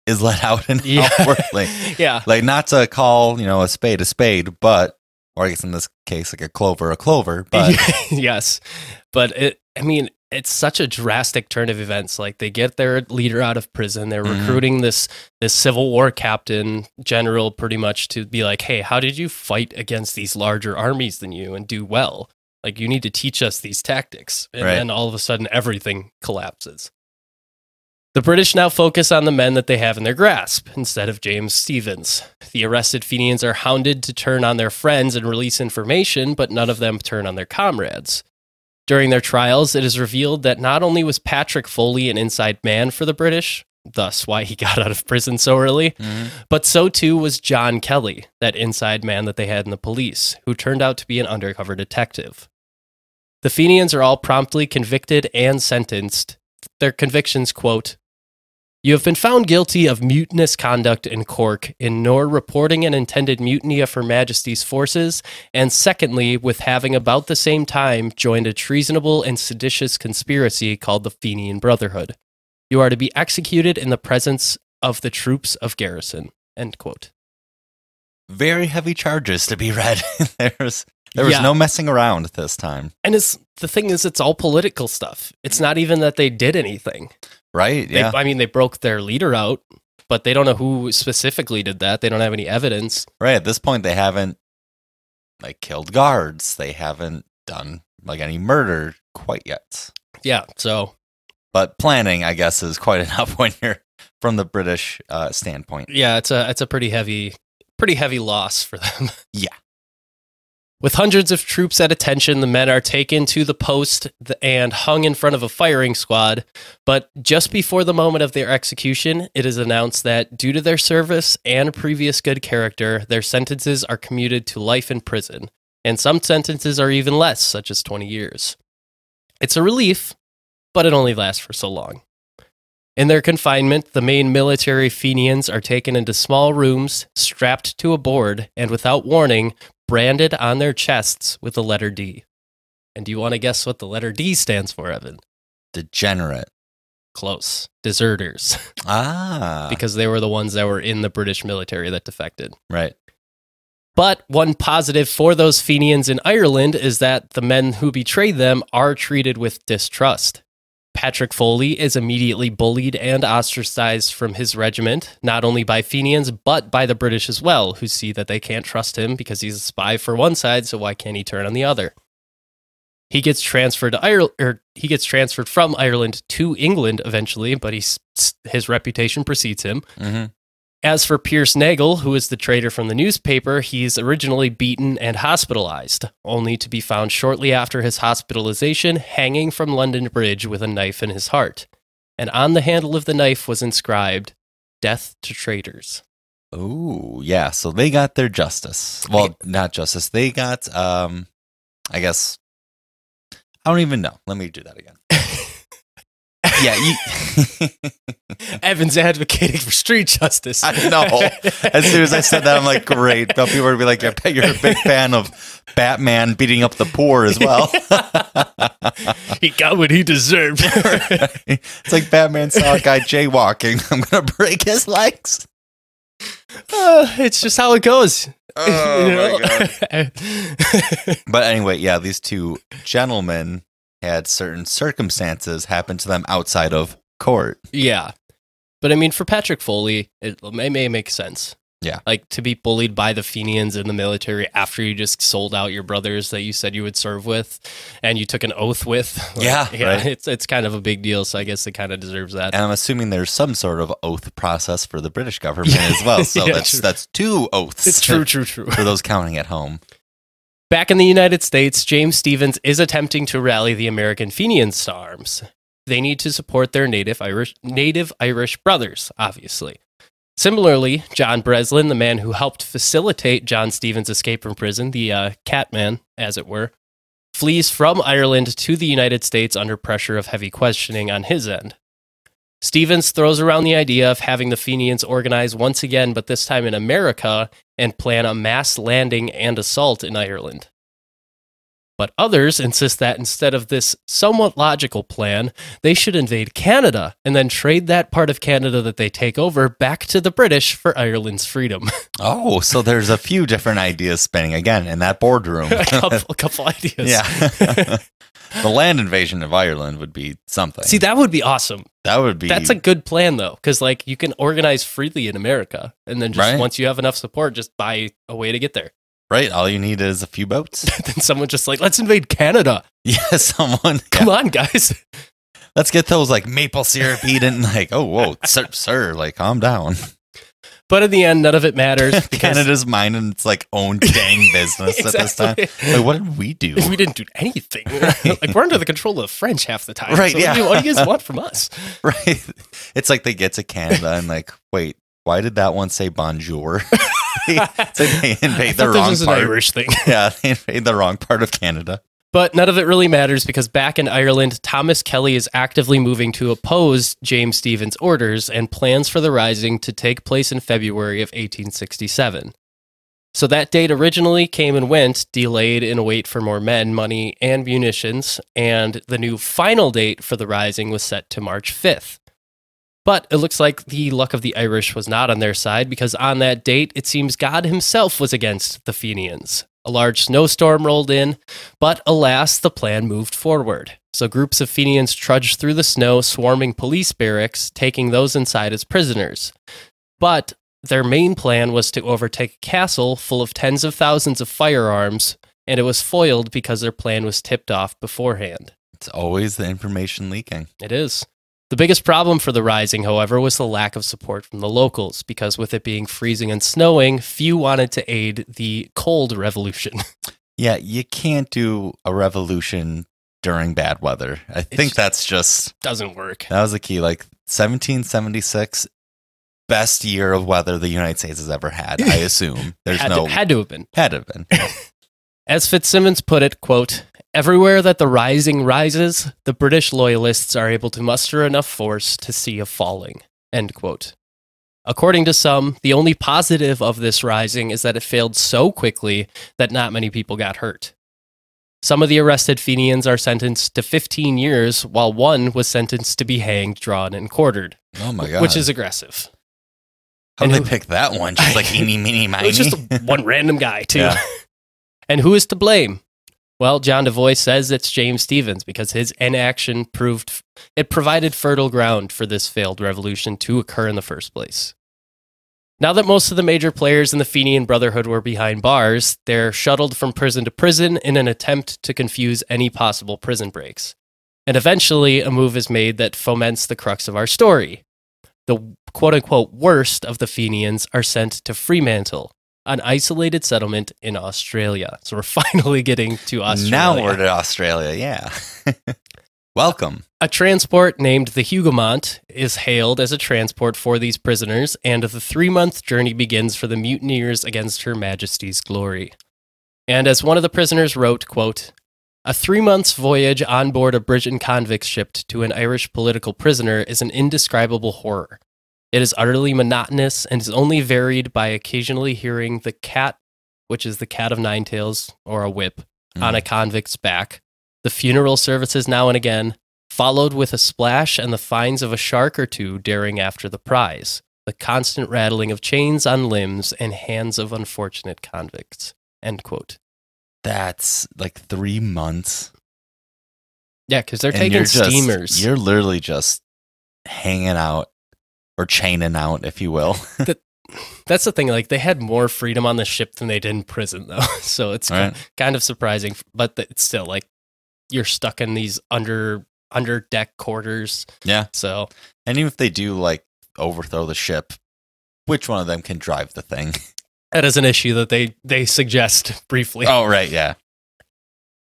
is let out and Yeah. outwardly. yeah. Like not to call, you know, a spade a spade, but or I guess in this case like a clover a clover, but yes. But it I mean, it's such a drastic turn of events. Like they get their leader out of prison. They're Mhm. recruiting this this Civil War captain general pretty much to be like, "Hey, how did you fight against these larger armies than you and do well? Like you need to teach us these tactics." And Right. then all of a sudden everything collapses. The British now focus on the men that they have in their grasp instead of James Stephens. The arrested Fenians are hounded to turn on their friends and release information, but none of them turn on their comrades. During their trials, it is revealed that not only was Patrick Foley an inside man for the British, thus why he got out of prison so early, Mhm. but so too was John Kelly, that inside man that they had in the police, who turned out to be an undercover detective. The Fenians are all promptly convicted and sentenced. Their convictions, quote, You have been found guilty of mutinous conduct in Cork in nor reporting an intended mutiny of Her Majesty's forces, and secondly, with having about the same time joined a treasonable and seditious conspiracy called the Fenian Brotherhood. You are to be executed in the presence of the troops of garrison. End quote. very heavy charges to be read. There's there was Yeah. no messing around this time. And it's the thing is, it's all political stuff. It's not even that they did anything. Right? They, Yeah. I mean, they broke their leader out, but they don't know who specifically did that. They don't have any evidence. right. At this point they haven't like killed guards. They haven't done like any murder quite yet. Yeah. So But planning, I guess, is quite enough when you're from the British uh, standpoint. yeah, it's a it's a pretty heavy pretty heavy loss for them. Yeah. With hundreds of troops at attention, the men are taken to the post and hung in front of a firing squad. But just before the moment of their execution, it is announced that due to their service and previous good character, their sentences are commuted to life in prison, and some sentences are even less, such as 20 years. It's a relief, but it only lasts for so long. In their confinement, the main military Fenians are taken into small rooms, strapped to a board, and without warning, branded on their chests with the letter D. And do you want to guess what the letter D stands for, Evan? Degenerate. Close. Deserters. Ah. because they were the ones that were in the British military that defected. right. But one positive for those Fenians in Ireland is that the men who betrayed them are treated with distrust. Patrick Foley is immediately bullied and ostracized from his regiment, not only by Fenians, but by the British as well, who see that they can't trust him because he's a spy for one side, so why can't he turn on the other? He gets transferred to Ireland, or he gets transferred from Ireland to England eventually, but he's, his reputation precedes him. hmm As for Pierce Nagle, who is the traitor from the newspaper, he's originally beaten and hospitalized, only to be found shortly after his hospitalization hanging from London Bridge with a knife in his heart. And on the handle of the knife was inscribed, Death to Traitors. Oh, yeah. So they got their justice. Well, not justice. They got, um, I guess, I don't even know. Let me do that again. Yeah. You, Evan's advocating for street justice. I know. as soon as I said that, I'm like, great. Now people are be like, I bet you're a big fan of Batman beating up the poor as well. he got what he deserved. it's like Batman saw a guy jaywalking. I'm going to break his legs. Uh, it's just how it goes. Oh, You my? God. But anyway, yeah, these two gentlemen had certain circumstances happen to them outside of court. Yeah. But I mean, for Patrick Foley, it may, may make sense. Yeah. Like to be bullied by the Fenians in the military after you just sold out your brothers that you said you would serve with and you took an oath with. Like, Yeah, Yeah. right. It's, it's kind of a big deal. So I guess it kind of deserves that. And I'm assuming there's some sort of oath process for the British government as well. So Yeah, that's true. that's two oaths. It's true, true, true. for those counting at home. Back in the United States, James Stephens is attempting to rally the American Fenians to arms. They need to support their native Irish native Irish brothers, obviously. Similarly, John Breslin, the man who helped facilitate John Stephens' escape from prison, the uh, Catman, as it were, flees from Ireland to the United States under pressure of heavy questioning on his end. Stephens throws around the idea of having the Fenians organize once again, but this time in America, and plan a mass landing and assault in Ireland. But others insist that instead of this somewhat logical plan, they should invade Canada and then trade that part of Canada that they take over back to the British for Ireland's freedom. Oh, so there's a few different ideas spinning again in that boardroom. a, couple, a couple ideas. yeah. The land invasion of Ireland would be something. See, that would be awesome. that would be That's a good plan, though, because like you can organize freely in America, and then just Right. once you have enough support, just buy a way to get there. right. All you need is a few boats. then someone just like, let's invade Canada. yeah, someone. Come on, guys. Let's get those like maple syrup eating. Like, oh, whoa, sir, sir, like, calm down. But in the end, none of it matters because Canada's and its like own dang business at this time. Like, what did we do? we didn't do anything. like we're under the control of the French half the time. Right, So yeah. What do, you, what do you guys want from us? right. It's like they get to Canada and like, wait, why did that one say bonjour? they I invade the wrong part. Irish thing. Yeah, they invade the wrong part of Canada. But none of it really matters because back in Ireland, Thomas Kelly is actively moving to oppose James Stephens' orders and plans for the rising to take place in February of 1867. So that date originally came and went, delayed in wait for more men, money, and munitions, and the new final date for the rising was set to March 5th. But it looks like the luck of the Irish was not on their side because on that date, it seems God himself was against the Fenians. A large snowstorm rolled in, but alas, the plan moved forward. So groups of Fenians trudged through the snow, swarming police barracks, taking those inside as prisoners. But their main plan was to overtake a castle full of tens of thousands of firearms, and it was foiled because their plan was tipped off beforehand. It's always the information leaking. It is. The biggest problem for the Rising, however, was the lack of support from the locals, because with it being freezing and snowing, few wanted to aid the cold revolution. Yeah, you can't do a revolution during bad weather. I think that's just Doesn't work. that was the key. Like 1776, best year of weather the United States has ever had. I assume there's had, no to, had to have been. had to have been. As FitzSimons put it, quote, Everywhere that the rising rises, the British loyalists are able to muster enough force to see a falling. End quote. According to some, the only positive of this rising is that it failed so quickly that not many people got hurt. Some of the arrested Fenians are sentenced to 15 years, while one was sentenced to be hanged, drawn, and quartered, Oh my god! which is aggressive. how did they pick that one? Just like eeny, meeny, It was just one random guy, too. Yeah. and who is to blame? Well, John Devoy says it's James Stephens because his inaction proved it provided fertile ground for this failed revolution to occur in the first place. Now that most of the major players in the Fenian Brotherhood were behind bars, they're shuttled from prison to prison in an attempt to confuse any possible prison breaks. And eventually, a move is made that foments the crux of our story. The quote unquote worst of the Fenians are sent to Fremantle, an isolated settlement in Australia. So we're finally getting to Australia. Now we're to Australia. Yeah. Welcome. A transport named the Hougoumont is hailed as a transport for these prisoners, and the three month journey begins for the mutineers against Her Majesty's glory. And as one of the prisoners wrote, quote, a three months voyage on board a Briton convict ship to an Irish political prisoner is an indescribable horror. It is utterly monotonous and is only varied by occasionally hearing the cat, which is the cat of nine tails or a whip, on mm. a convict's back, the funeral services now and again, followed with a splash and the finds of a shark or two daring after the prize, the constant rattling of chains on limbs and hands of unfortunate convicts. End quote. That's like three months. Yeah, because they're and taking you're just- steamers. You're literally just hanging out or chaining out, if you will. That's the thing. Like they had more freedom on the ship than they did in prison, though. So it's Right. kind of surprising, but it's still like you're stuck in these under under deck quarters. Yeah. So And even if they do like overthrow the ship, which one of them can drive the thing? that is an issue that they they suggest briefly. oh, right. Yeah.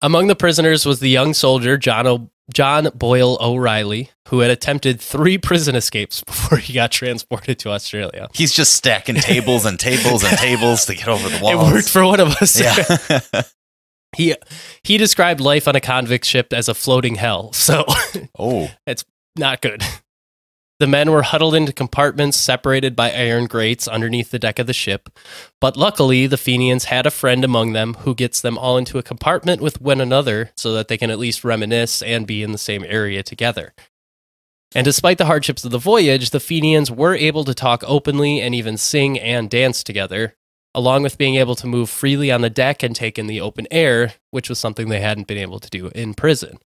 Among the prisoners was the young soldier John o- John Boyle O'Reilly, who had attempted three prison escapes before he got transported to Australia. He's just stacking tables and tables and tables to get over the walls. It worked for one of us. Yeah. he he described life on a convict ship as a floating hell. So oh, it's not good. The men were huddled into compartments separated by iron grates underneath the deck of the ship. But luckily, the Fenians had a friend among them who gets them all into a compartment with one another so that they can at least reminisce and be in the same area together. And despite the hardships of the voyage, the Fenians were able to talk openly and even sing and dance together, along with being able to move freely on the deck and take in the open air, which was something they hadn't been able to do in prison.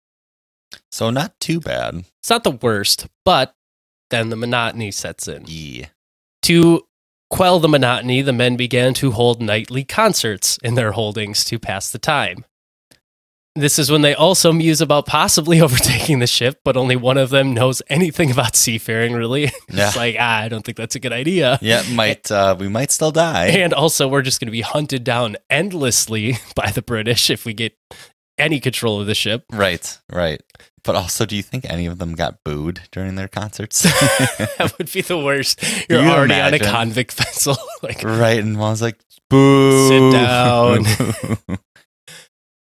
So not too bad. It's not the worst, but then the monotony sets in. Yeah. To quell the monotony, the men began to hold nightly concerts in their holdings to pass the time. This is when they also muse about possibly overtaking the ship, but only one of them knows anything about seafaring, really. Yeah. it's like, ah, I don't think that's a good idea. Yeah, might uh, we might still die. And also, we're just going to be hunted down endlessly by the British if we get any control of the ship. Right, right. But also, do you think any of them got booed during their concerts? that would be the worst. You're you already on a convict vessel. like, right, and mom's like, boo. Sit down.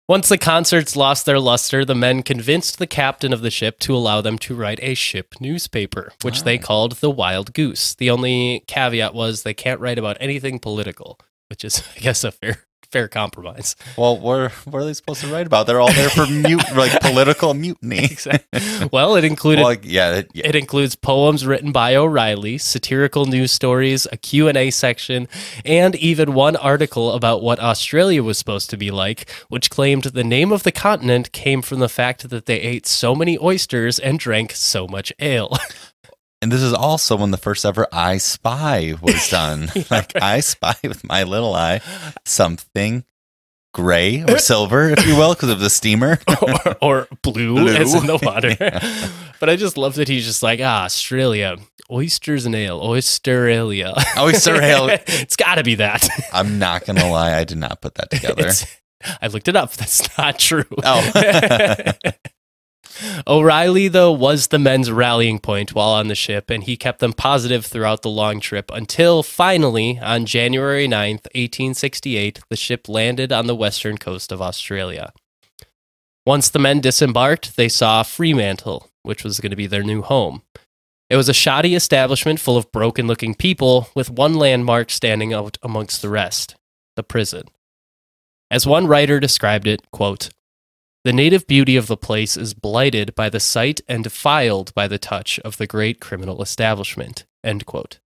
Once the concerts lost their luster, the men convinced the captain of the ship to allow them to write a ship newspaper, which they Oh. called the Wild Goose. The only caveat was they can't write about anything political, which is, I guess, a fair fair compromise. well, what, what are they supposed to write about? They're all there for mute, like political mutiny. Exactly. Well, it included Well, like, yeah, it- yeah. It includes poems written by O'Reilly, satirical news stories, a Q&A section, and even one article about what Australia was supposed to be like, which claimed the name of the continent came from the fact that they ate so many oysters and drank so much ale. And this is also when the first ever I Spy was done. like I Spy with my little eye, something gray or silver, if you will, because of the steamer. or, or blue, Blue. as in the water. Yeah. But I just love that he's just like, ah, Australia, oysters and ale, oysteralia. Oyster it's got to be that. I'm not gonna lie, I did not put that together. It's- I looked it up. That's not true. Oh. O'Reilly, though, was the men's rallying point while on the ship, and he kept them positive throughout the long trip until finally, on January 9th, 1868, the ship landed on the western coast of Australia. Once the men disembarked, they saw Fremantle, which was going to be their new home. It was a shoddy establishment full of broken looking people, with one landmark standing out amongst the rest the prison. As one writer described it, quote, the native beauty of the place is blighted by the sight and defiled by the touch of the great criminal establishment. End quote.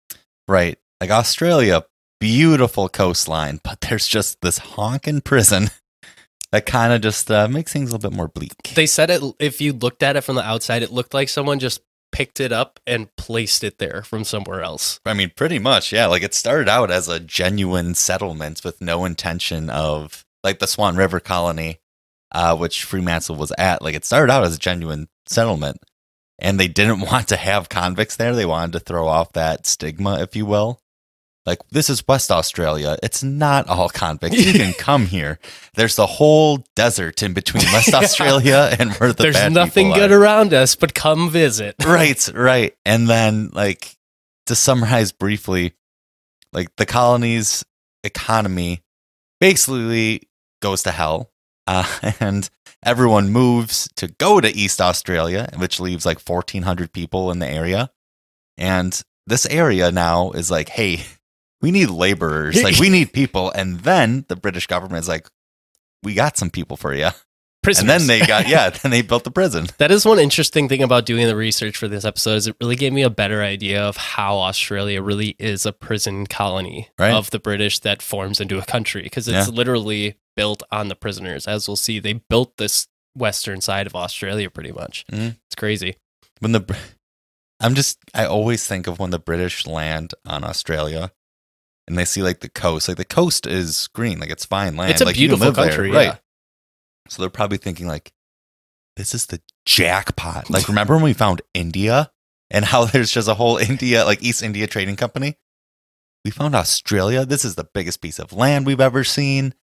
right. Like Australia, beautiful coastline, but there's just this honking prison that kind of just uh, makes things a little bit more bleak. They said it if you looked at it from the outside, it looked like someone just picked it up and placed it there from somewhere else. I mean, pretty much, yeah. Like it started out as a genuine settlement with no intention of like the Swan River colony, uh, which Fremantle was at. Like it started out as a genuine settlement, and they didn't want to have convicts there. They wanted to throw off that stigma, if you will. Like this is West Australia. It's not all convicts. You can come here. There's the whole desert in between West Yeah. Australia and where the There's nothing good are. around us, but come visit. right, right. And then, like, to summarize briefly, like the colony's economy basically goes to hell. Uh, and everyone moves to go to East Australia, which leaves like 1,400 people in the area. And this area now is like, hey, we need laborers. Like, we need people. And then the British government is like, we got some people for you. And then they got, yeah, then they built the prison. That is one interesting thing about doing the research for this episode is it really gave me a better idea of how Australia really is a prison colony Right. of the British that forms into a country because it's Yeah. literally built on the prisoners. As we'll see, they built this western side of Australia pretty much. Mhm. It's crazy. when the I'm just I always think of when the British land on Australia and they see like the coast. Like the coast is green, like it's fine land. It's a like, beautiful live there, country, right? yeah. So they're probably thinking like, this is the jackpot. Like remember when we found India and how there's just a whole India like East India Trading Company? We found Australia. This is the biggest piece of land we've ever seen.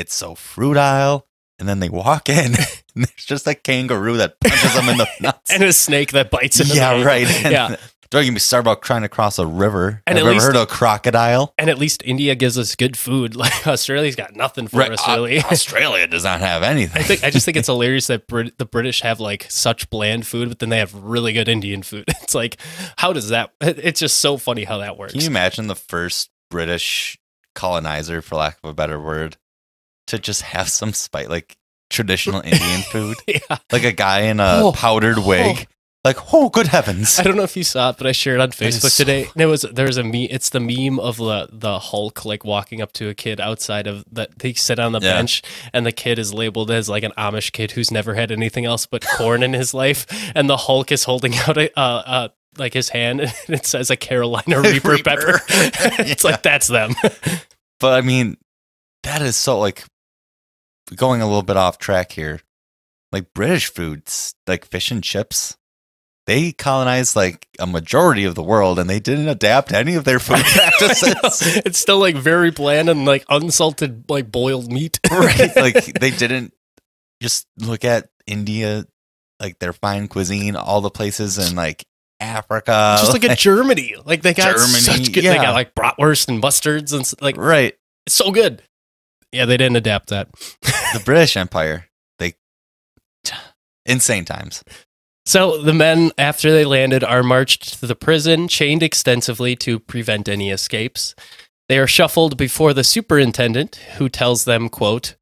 It's so fruitile. And then they walk in, and there's just a kangaroo that punches them in the nuts. And a snake that bites in the yeah, mouth. right. And Yeah. Don't get me started about trying to cross a river. And Have you ever heard of a crocodile? And at least India gives us good food. Like Australia's got nothing for us, uh, really. Australia does not have anything. I think I just think it's hilarious that Brit- the British have like such bland food, but then they have really good Indian food. It's like, how does that? It's just so funny how that works. Can you imagine the first British colonizer, for lack of a better word, to just have some spice, like traditional Indian food? yeah, Like a guy in a Oh, powdered oh. wig. Like, oh, good heavens. I don't know if you saw it, but I shared on Facebook so today. And it was there's a me. It's the meme of the the Hulk like walking up to a kid outside of that. They sit on the Yeah. bench, and the kid is labeled as like an Amish kid who's never had anything else but corn in his life, and the Hulk is holding out a. Uh, uh, like his hand, and it says a Carolina Reaper, Reaper. pepper. it's Yeah. like that's them. But I mean, that is so like going a little bit off track here. Like British foods, like fish and chips, they colonized like a majority of the world and they didn't adapt any of their food practices. it's still like very bland and like unsalted like boiled meat. right. Like they didn't just look at India, like their fine cuisine, all the places in like Africa. Just look at Germany. Like they got Germany, such good. They got like bratwurst and mustards and like right. it's so good. Yeah, they didn't adapt that. The British Empire, they insane times. so the men, after they landed, are marched to the prison, chained extensively to prevent any escapes. They are shuffled before the superintendent, who tells them, quote,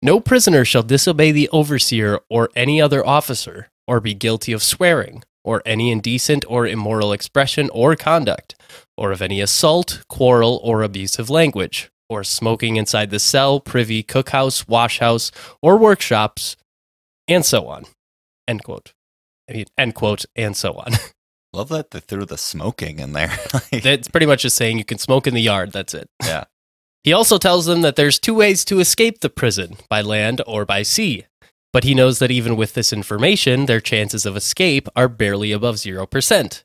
No prisoner shall disobey the overseer or any other officer, or be guilty of swearing, or any indecent or immoral expression or conduct, or of any assault, quarrel, or abusive language, or smoking inside the cell, privy, cookhouse, washhouse, or workshops, and so on. End quote. I mean, end quote, and so on. Love that they threw the smoking in there. That's pretty much just saying you can smoke in the yard. That's it. Yeah. He also tells them that there's two ways to escape the prison by land or by sea. But he knows that even with this information, their chances of escape are barely above 0%.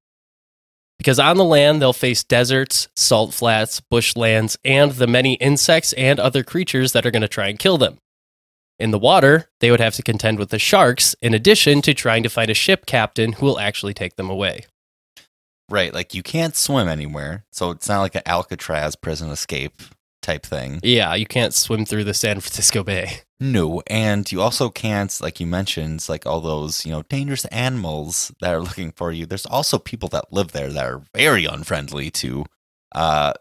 Because on the land, they'll face deserts, salt flats, bushlands, and the many insects and other creatures that are going to try and kill them. In the water, they would have to contend with the sharks, in addition to trying to find a ship captain who will actually take them away. right. Like you can't swim anywhere. So it's not like an Alcatraz prison escape type thing. Yeah, you can't swim through the San Francisco Bay. No. And you also can't, like you mentioned, like all those, you know, dangerous animals that are looking for you. There's also people that live there that are very unfriendly to, uh,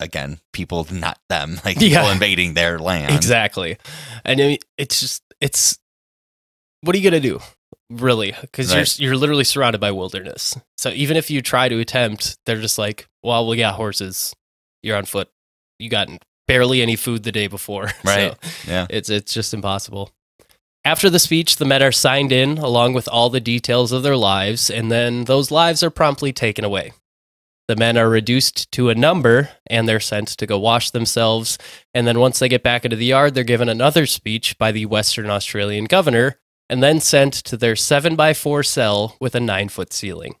again, people, not them, like people Yeah. invading their land. Exactly. And I mean, it's just it's what are you going to do? Really? Cuz Right. you're you're literally surrounded by wilderness. So even if you try to attempt, they're just like, "Well, we got horses. You're on foot. You got barely any food the day before." Right. So Yeah. it's it's just impossible. After the speech, the men are signed in along with all the details of their lives, and then those lives are promptly taken away. The men are reduced to a number and they're sent to go wash themselves. And then once they get back into the yard, they're given another speech by the Western Australian governor and then sent to their 7 by 4 cell with a 9 foot ceiling.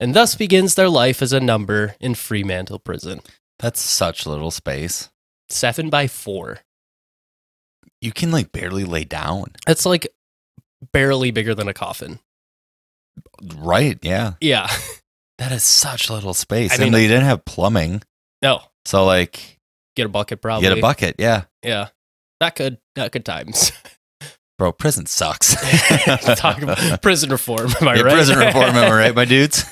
And thus begins their life as a number in Fremantle Prison. That's such little space. 7 by 4. You can like barely lay down. That's like barely bigger than a coffin. Right. Yeah. Yeah. That is such little space. I and mean- they didn't have plumbing. No. So like Get a bucket probably. get a bucket. Yeah. Yeah. Not good. Not good times. Bro, prison sucks. Talk about prison reform. Am I Yeah, right? Prison reform, am I right, my dudes?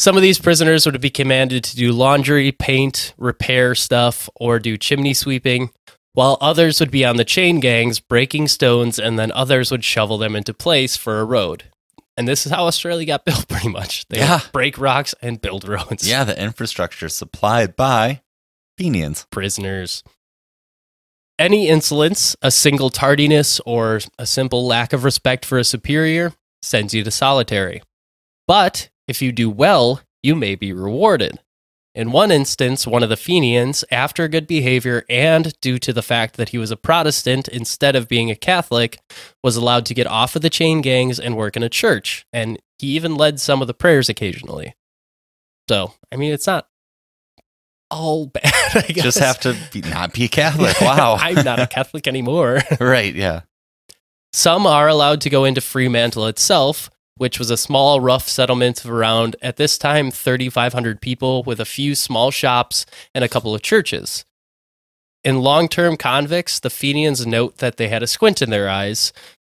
Some of these prisoners would be commanded to do laundry, paint, repair stuff, or do chimney sweeping, while others would be on the chain gangs breaking stones, and then others would shovel them into place for a road. And this is how Australia got built, pretty much. They Yeah. break rocks and build roads. yeah, the infrastructure supplied by Fenians. prisoners. Any insolence, a single tardiness, or a simple lack of respect for a superior sends you to solitary. But if you do well, you may be rewarded. In one instance, one of the Fenians, after good behavior and due to the fact that he was a Protestant instead of being a Catholic, was allowed to get off of the chain gangs and work in a church. And he even led some of the prayers occasionally. So, I mean, it's not all bad. I guess. Just have to be, not be Catholic. Wow. I'm not a Catholic anymore. right, yeah. Some are allowed to go into Fremantle itself, which was a small, rough settlement of around, at this time, 3,500 people with a few small shops and a couple of churches. In long term convicts, the Fenians note that they had a squint in their eyes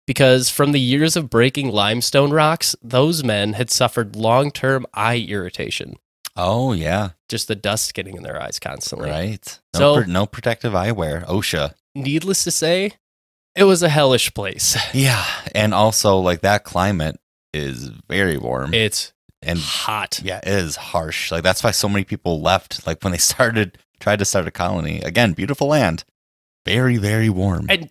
because from the years of breaking limestone rocks, those men had suffered long term eye irritation. Oh yeah, Just the dust getting in their eyes constantly. right. No, So- pr- no protective eyewear. OSHA. Needless to say, it was a hellish place. Yeah, and also like that climate is very warm It's and hot. yeah, it is harsh. Like that's why so many people left. Like when they started tried to start a colony. Again, beautiful land, very very warm. And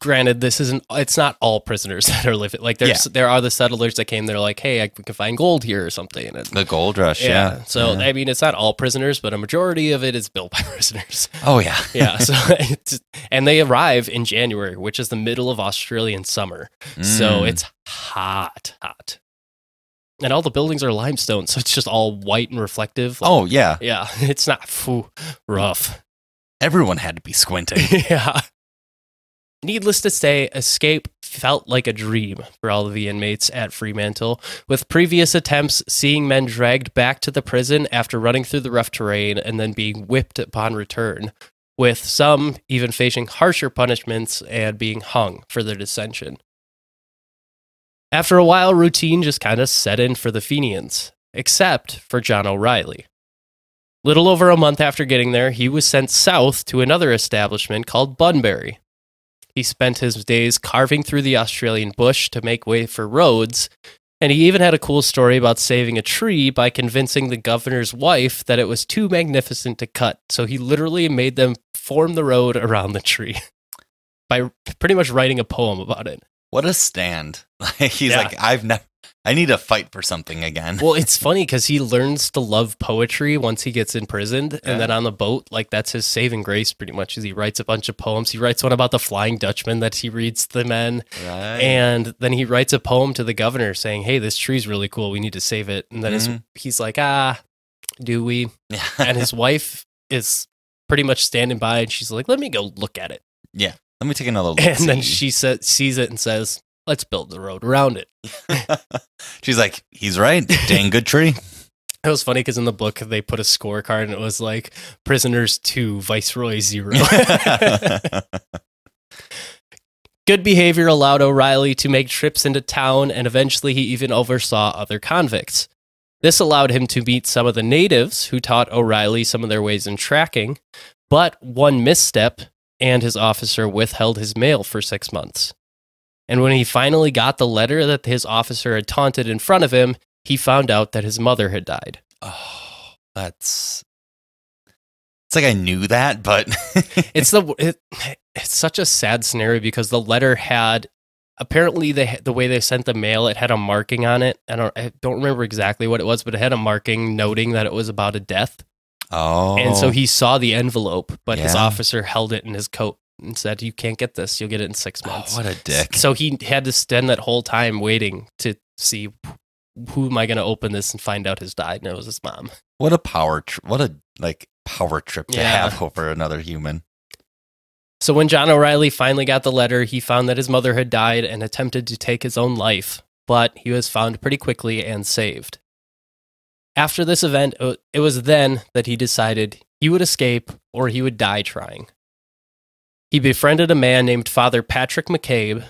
granted, this isn't. It's not all prisoners that are living. Like there's there are the settlers that came. They're like, hey, I we can find gold here or something. And the gold rush. Yeah. So Yeah. I mean, it's not all prisoners, but a majority of it is built by prisoners. oh yeah. yeah. So it's, and they arrive in January, which is the middle of Australian summer. So Mm. it's hot, hot. And all the buildings are limestone, so it's just all white and reflective. Like, oh yeah. yeah, it's not phew, rough. Everyone had to be squinting. yeah. Needless to say, escape felt like a dream for all of the inmates at Fremantle, with previous attempts seeing men dragged back to the prison after running through the rough terrain and then being whipped upon return, with some even facing harsher punishments and being hung for their dissension. After a while, routine just kind of set in for the Fenians, except for John O'Reilly. Little over a month after getting there, he was sent south to another establishment called Bunbury. He spent his days carving through the Australian bush to make way for roads, and he even had a cool story about saving a tree by convincing the governor's wife that it was too magnificent to cut, so he literally made them form the road around the tree by pretty much writing a poem about it. What a stand. Like he's Yeah. like, I've never I need to fight for something again. Well, it's funny because he learns to love poetry once he gets imprisoned, Yeah. and then on the boat, like that's his saving grace, pretty much. Is he writes a bunch of poems. He writes one about the Flying Dutchman that he reads to the men, right. and then he writes a poem to the governor saying, "Hey, this tree's really cool. We need to save it." And then his, Mhm. he's like, "Ah, do we?" yeah. And his wife is pretty much standing by, and she's like, "Let me go look at it." Yeah, let me take another look. And then she sa- sees it and says, "Let's build the road around it." She's like, he's right. Dang good tree. It was funny because in the book they put a scorecard and it was like prisoners two, viceroy zero. Good behavior allowed O'Reilly to make trips into town and eventually he even oversaw other convicts. This allowed him to meet some of the natives who taught O'Reilly some of their ways in tracking, but one misstep and his officer withheld his mail for six months. And when he finally got the letter that his officer had taunted in front of him, he found out that his mother had died. oh, that's. It's like I knew that, but it's the it, it's such a sad scenario because the letter had apparently they the way they sent the mail it had a marking on it i don't i don't remember exactly what it was but it had a marking noting that it was about a death oh, and so oh. he saw the envelope but his officer held it in his coat and said you can't get this you'll get it in six oh, months what a dick. so he had to spend that whole time waiting to see who am i going to open this and find out has died and it was his mom What a power. Tri- what a like power trip to Yeah. have over another human. So when John O'Reilly finally got the letter, he found that his mother had died and attempted to take his own life, but he was found pretty quickly and saved. After this event, it was then that he decided he would escape or he would die trying. He befriended a man named Father Patrick McCabe,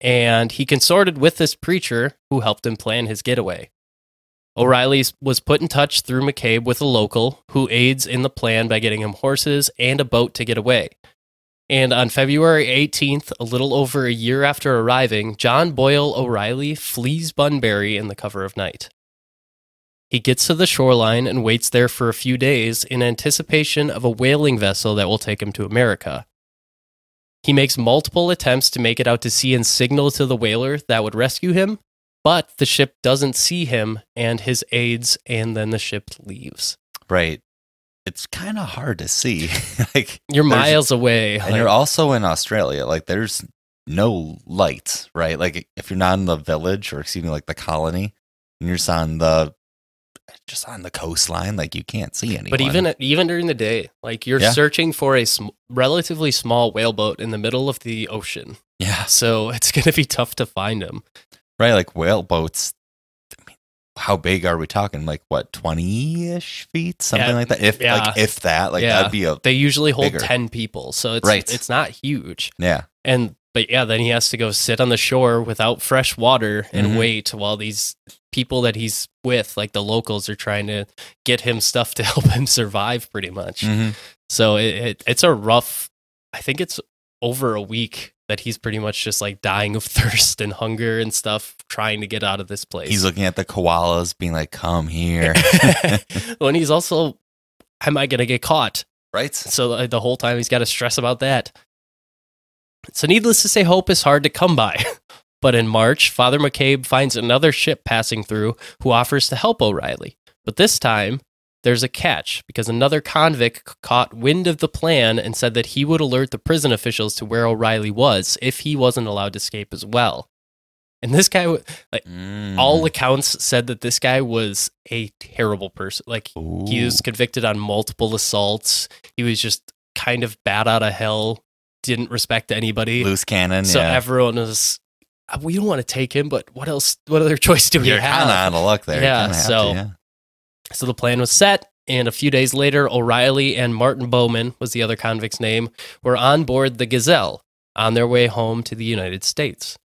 and he consorted with this preacher who helped him plan his getaway. O'Reilly was put in touch through McCabe with a local who aids in the plan by getting him horses and a boat to get away. And on February 18th, a little over a year after arriving, John Boyle O'Reilly flees Bunbury in the cover of night. He gets to the shoreline and waits there for a few days in anticipation of a whaling vessel that will take him to America. He makes multiple attempts to make it out to sea and signal to the whaler that would rescue him, but the ship doesn't see him and his aides, and then the ship leaves. Right. It's kind of hard to see. like, You're miles away. and like- you're also in Australia. Like, there's no lights, right? Like, if you're not in the village or excuse me, like the colony, and you're just on the just on the coastline, like you can't see anyone. But even even during the day, like you're Yeah. searching for a sm- relatively small whaleboat in the middle of the ocean, yeah, so it's going to be tough to find them. right, like whale boats, how big are we talking? Like what, twenty ish feet, something Yeah, like that. If yeah. like if that, like that'd be a They usually hold Bigger. 10 people, so it's Right. it's not huge. yeah. And but yeah, then he has to go sit on the shore without fresh water and Mhm. wait while these people that he's with, like the locals, are trying to get him stuff to help him survive pretty much. Mhm. So it, it it's a rough I think it's over a week that he's pretty much just like dying of thirst and hunger and stuff trying to get out of this place. He's looking at the koalas, being like, "Come here." when he's also am I going to get caught? right. So uh, the whole time he's got to stress about that. So, needless to say, hope is hard to come by. But in March, Father McCabe finds another ship passing through who offers to help O'Reilly. But this time, there's a catch because another convict caught wind of the plan and said that he would alert the prison officials to where O'Reilly was if he wasn't allowed to escape as well. And this guy, like, Mm. all accounts said that this guy was a terrible person. Like, he was convicted on multiple assaults. He was just kind of bad out of hell, didn't respect anybody. loose cannon. so yeah. everyone was, "Uh, we don't want to take him, but what else? What other choice do we You're kind of have? out of luck there. Yeah, so- to, yeah. So the plan was set. And a few days later, O'Reilly and Martin Bowman was the other convict's name, were on board the Gazelle on their way home to the United States.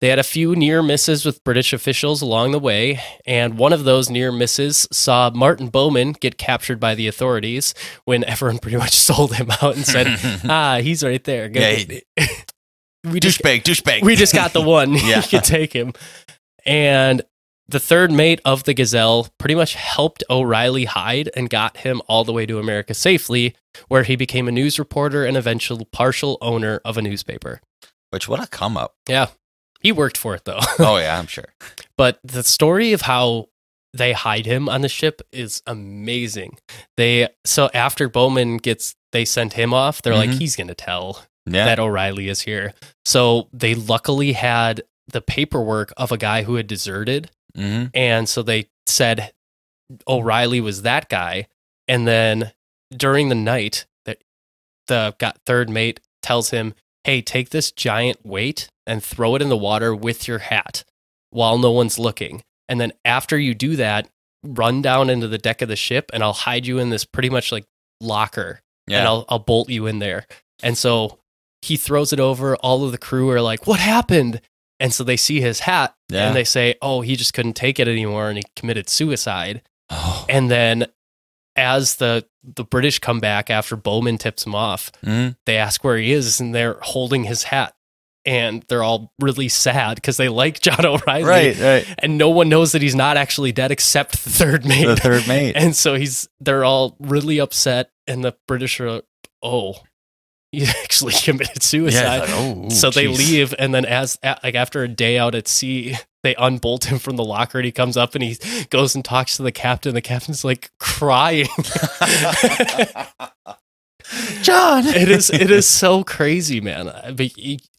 They had a few near misses with British officials along the way, and one of those near misses saw Martin Bowman get captured by the authorities when everyone pretty much sold him out and said, "Ah, he's right there." Yeah, we just douchebag, douchebag. we just got the one. Yeah. you can take him. And the third mate of the Gazelle pretty much helped O'Reilly hide and got him all the way to America safely, where he became a news reporter and eventual partial owner of a newspaper. Which what a come up. Yeah. He worked for it though. Oh yeah, I'm sure. But the story of how they hide him on the ship is amazing. They so after Bowman gets they sent him off, they're like Mhm. he's going to tell Yeah. that O'Reilly is here. So they luckily had the paperwork of a guy who had deserted. hmm And so they said O'Reilly was that guy. And then during the night, that the got third mate tells him, Hey, take this giant weight and throw it in the water with your hat while no one's looking. And then after you do that, run down into the deck of the ship and I'll hide you in this pretty much like locker Yeah. and I'll I'll bolt you in there. And so he throws it over. All of the crew are like, "What happened?" And so they see his hat yeah. and they say, "Oh, he just couldn't take it anymore and he committed suicide." oh. And then as the the British come back after Bowman tips him off, Mhm. they ask where he is and they're holding his hat. And they're all really sad because they like John O'Reilly. Right, right. And no one knows that he's not actually dead except the third mate. The third mate. And so he's they're all really upset, and the British are like, oh, he actually committed suicide. like, oh, so they leave, and then as like after a day out at sea, they unbolt him from the locker, and he comes up and he goes and talks to the captain. The captain's like crying. John. it is it is so crazy, man. But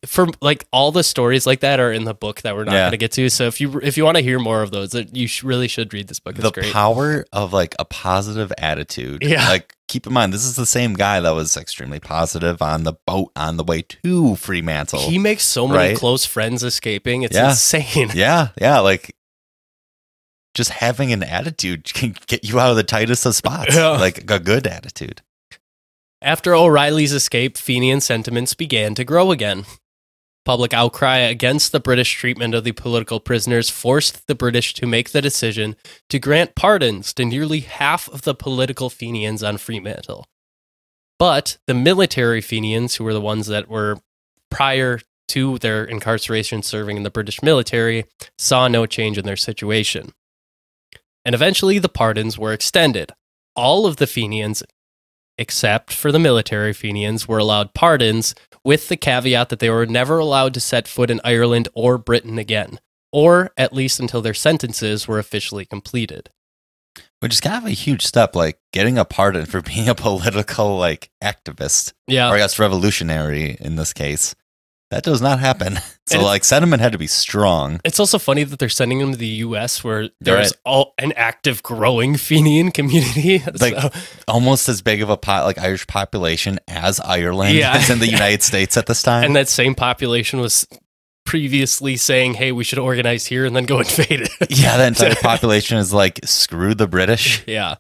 for like all the stories like that are in the book that we're not Yeah. going to get to. So if you if you want to hear more of those, uh, you sh- really should read this book. It's the great. power of like a positive attitude. Yeah. Like keep in mind, this is the same guy that was extremely positive on the boat on the way to Fremantle. He makes so many Right? close friends escaping. It's Yeah. insane. yeah, yeah. Like just having an attitude can get you out of the tightest of spots. Yeah. Like a good attitude. After O'Reilly's escape, Fenian sentiments began to grow again. Public outcry against the British treatment of the political prisoners forced the British to make the decision to grant pardons to nearly half of the political Fenians on Fremantle. But the military Fenians, who were the ones that were prior to their incarceration serving in the British military, saw no change in their situation. And eventually the pardons were extended. All of the Fenians except for the military Fenians, were allowed pardons with the caveat that they were never allowed to set foot in Ireland or Britain again, or at least until their sentences were officially completed. Which is kind of a huge step, like getting a pardon for being a political like activist. Yeah. or I guess revolutionary in this case. That does not happen. So like sentiment had to be strong. It's also funny that they're sending them to the U.S., where there's Right. all an active, growing Fenian community. Like, So- Almost as big of a pot like Irish population as Ireland Yeah. is in the United States at this time. and that same population was previously saying, "Hey, we should organize here," and then go invade it. Yeah, the entire population is like, screw the British. yeah.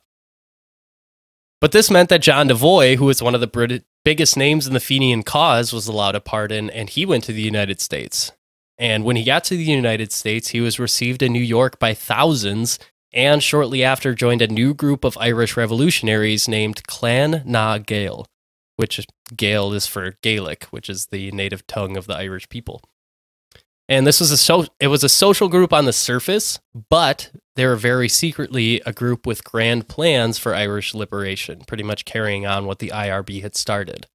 But this meant that John Devoy, who was one of the Brit- biggest names in the Fenian cause, was allowed a pardon, and he went to the United States. And when he got to the United States, he was received in New York by thousands, and shortly after joined a new group of Irish revolutionaries named Clan na Gael, which Gael is for Gaelic, which is the native tongue of the Irish people. And this was a so it was a social group on the surface, but they were very secretly a group with grand plans for Irish liberation, pretty much carrying on what the IRB had started.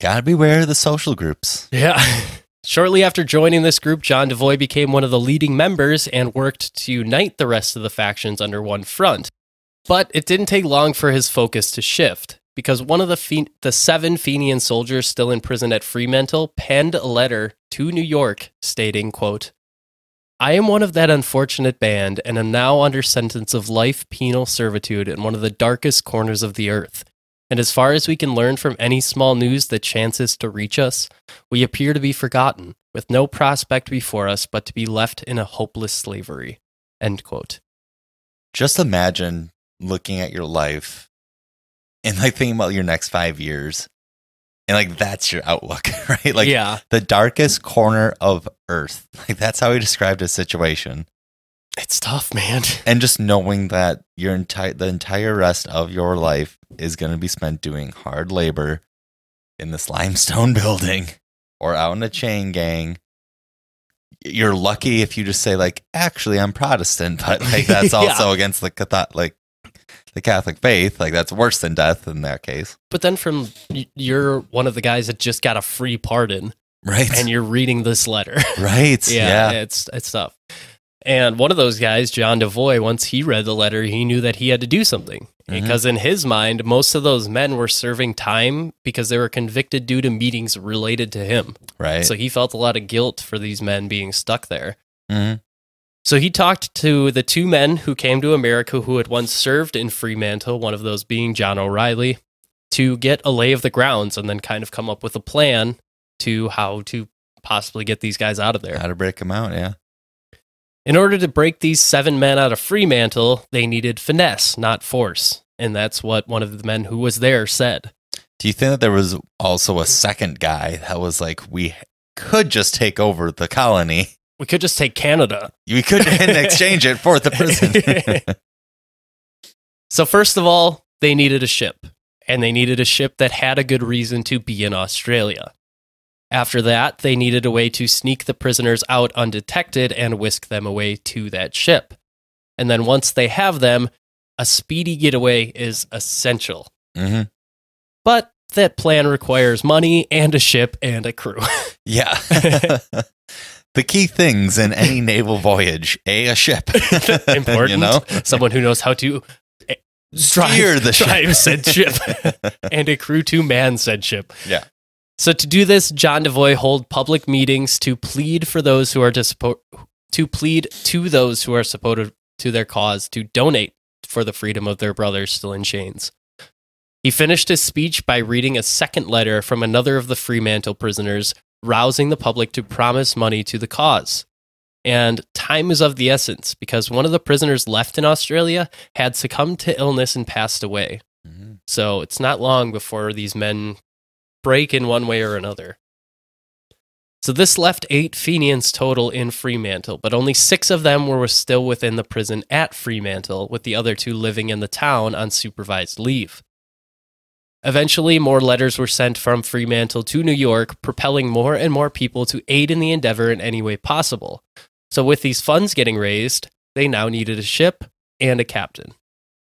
Gotta beware of the social groups. Yeah. Shortly after joining this group, John Devoy became one of the leading members and worked to unite the rest of the factions under one front. But it didn't take long for his focus to shift, because one of the, Fe- the seven Fenian soldiers still in prison at Fremantle penned a letter to New York stating, quote, I am one of that unfortunate band and am now under sentence of life penal servitude in one of the darkest corners of the earth. And as far as we can learn from any small news that chances to reach us, we appear to be forgotten, with no prospect before us but to be left in a hopeless slavery. End quote. Just imagine looking at your life and like thinking about your next five years. And like that's your outlook, right? Like yeah, the darkest corner of earth. Like that's how he described his situation. it's tough, man. And just knowing that your entire the entire rest of your life is going to be spent doing hard labor in this limestone building or out in a chain gang. You're lucky if you just say like, actually, I'm Protestant, but like that's Yeah. also against the Catholic, like the Catholic faith. Like that's worse than death in that case, But then from you're one of the guys that just got a free pardon right? and you're reading this letter. right? yeah, yeah. it's it's tough. And one of those guys, John Devoy, once he read the letter, he knew that he had to do something. Mhm. Because in his mind, most of those men were serving time because they were convicted due to meetings related to him. right. So he felt a lot of guilt for these men being stuck there. Mhm. So he talked to the two men who came to America who had once served in Fremantle, one of those being John O'Reilly, to get a lay of the grounds and then kind of come up with a plan to how to possibly get these guys out of there. How to break them out? Yeah. In order to break these seven men out of Fremantle, they needed finesse, not force. And that's what one of the men who was there said. Do you think that there was also a second guy that was like, we could just take over the colony? We could just take Canada. We could and exchange it for the prison. So, first of all, they needed a ship, and they needed a ship that had a good reason to be in Australia. After that, they needed a way to sneak the prisoners out undetected and whisk them away to that ship. And then once they have them, a speedy getaway is essential. hmm But that plan requires money and a ship and a crew. Yeah. the key things in any naval voyage: a a ship, Important. You know, Someone who knows how to eh, steer the ship. said ship. and a crew to man said ship. Yeah. So to do this, John Devoy hold public meetings to plead for those who are to support, to plead to those who are supportive to their cause to donate for the freedom of their brothers still in chains. He finished his speech by reading a second letter from another of the Fremantle prisoners, rousing the public to promise money to the cause. And time is of the essence because one of the prisoners left in Australia had succumbed to illness and passed away. Mhm. So it's not long before these men break in one way or another. So this left eight Fenians total in Fremantle, but only six of them were still within the prison at Fremantle, with the other two living in the town on supervised leave. Eventually, more letters were sent from Fremantle to New York, propelling more and more people to aid in the endeavor in any way possible. So, with these funds getting raised, they now needed a ship and a captain.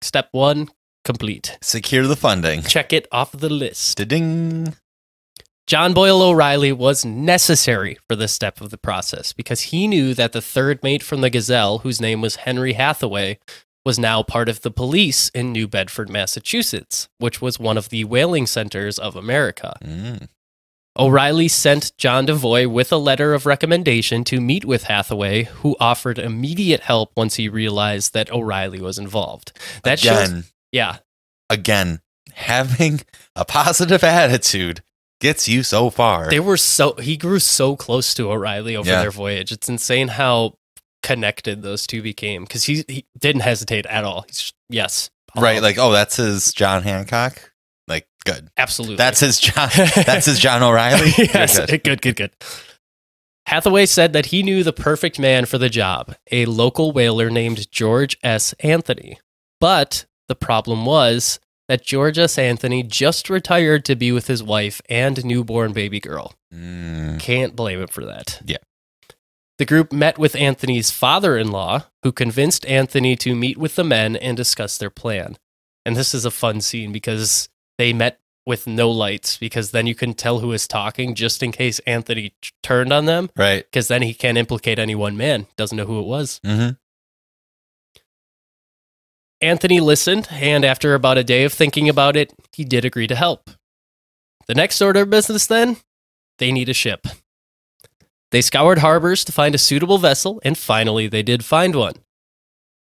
Step one complete. Secure the funding. Check it off the list. Ding. John Boyle O'Reilly was necessary for this step of the process because he knew that the third mate from the Gazelle, whose name was Henry Hathaway, was now part of the police in New Bedford, Massachusetts, which was one of the whaling centers of America. Mm. O'Reilly sent John Devoy with a letter of recommendation to meet with Hathaway, who offered immediate help once he realized that O'Reilly was involved. That shows, Again, yeah, again, having a positive attitude gets you so far. They were so he grew so close to O'Reilly over Yeah. their voyage. It's insane how connected those two became because he he didn't hesitate at all. He's just, yes, right, Um, like oh, that's his John Hancock. Like good. absolutely. That's his John. That's his John O'Reilly. Yes, good. good, good, good. Hathaway said that he knew the perfect man for the job, a local whaler named George S. Anthony. But the problem was that George S. Anthony just retired to be with his wife and newborn baby girl. Mm, Can't blame him for that. Yeah. The group met with Anthony's father in law, who convinced Anthony to meet with the men and discuss their plan. And this is a fun scene because they met with no lights, because then you can tell who is talking just in case Anthony t- turned on them, right. because then he can't implicate any one man, doesn't know who it was. hmm Anthony listened, and after about a day of thinking about it, he did agree to help. The next order of business, then, they need a ship. They scoured harbors to find a suitable vessel, and finally they did find one.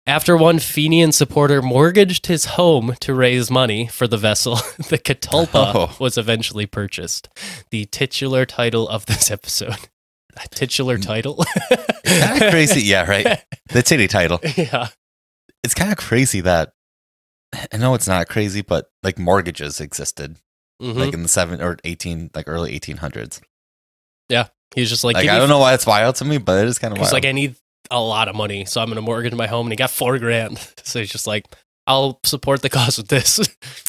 After one Fenian supporter mortgaged his home to raise money for the vessel, the Catalpa Oh. was eventually purchased. The titular title of this episode. A titular title? Kind of crazy. Yeah, right. The titty title. yeah. It's kind of crazy that I know it's not crazy, but like mortgages existed Mhm. like in the seven or eighteen, like early eighteen hundreds. He was just like, Like, I don't know why it's wild to me, but it is kind of He's wild. like, I need a lot of money, so I'm going to mortgage my home, and he got four grand. So he's just like, I'll support the cause with this.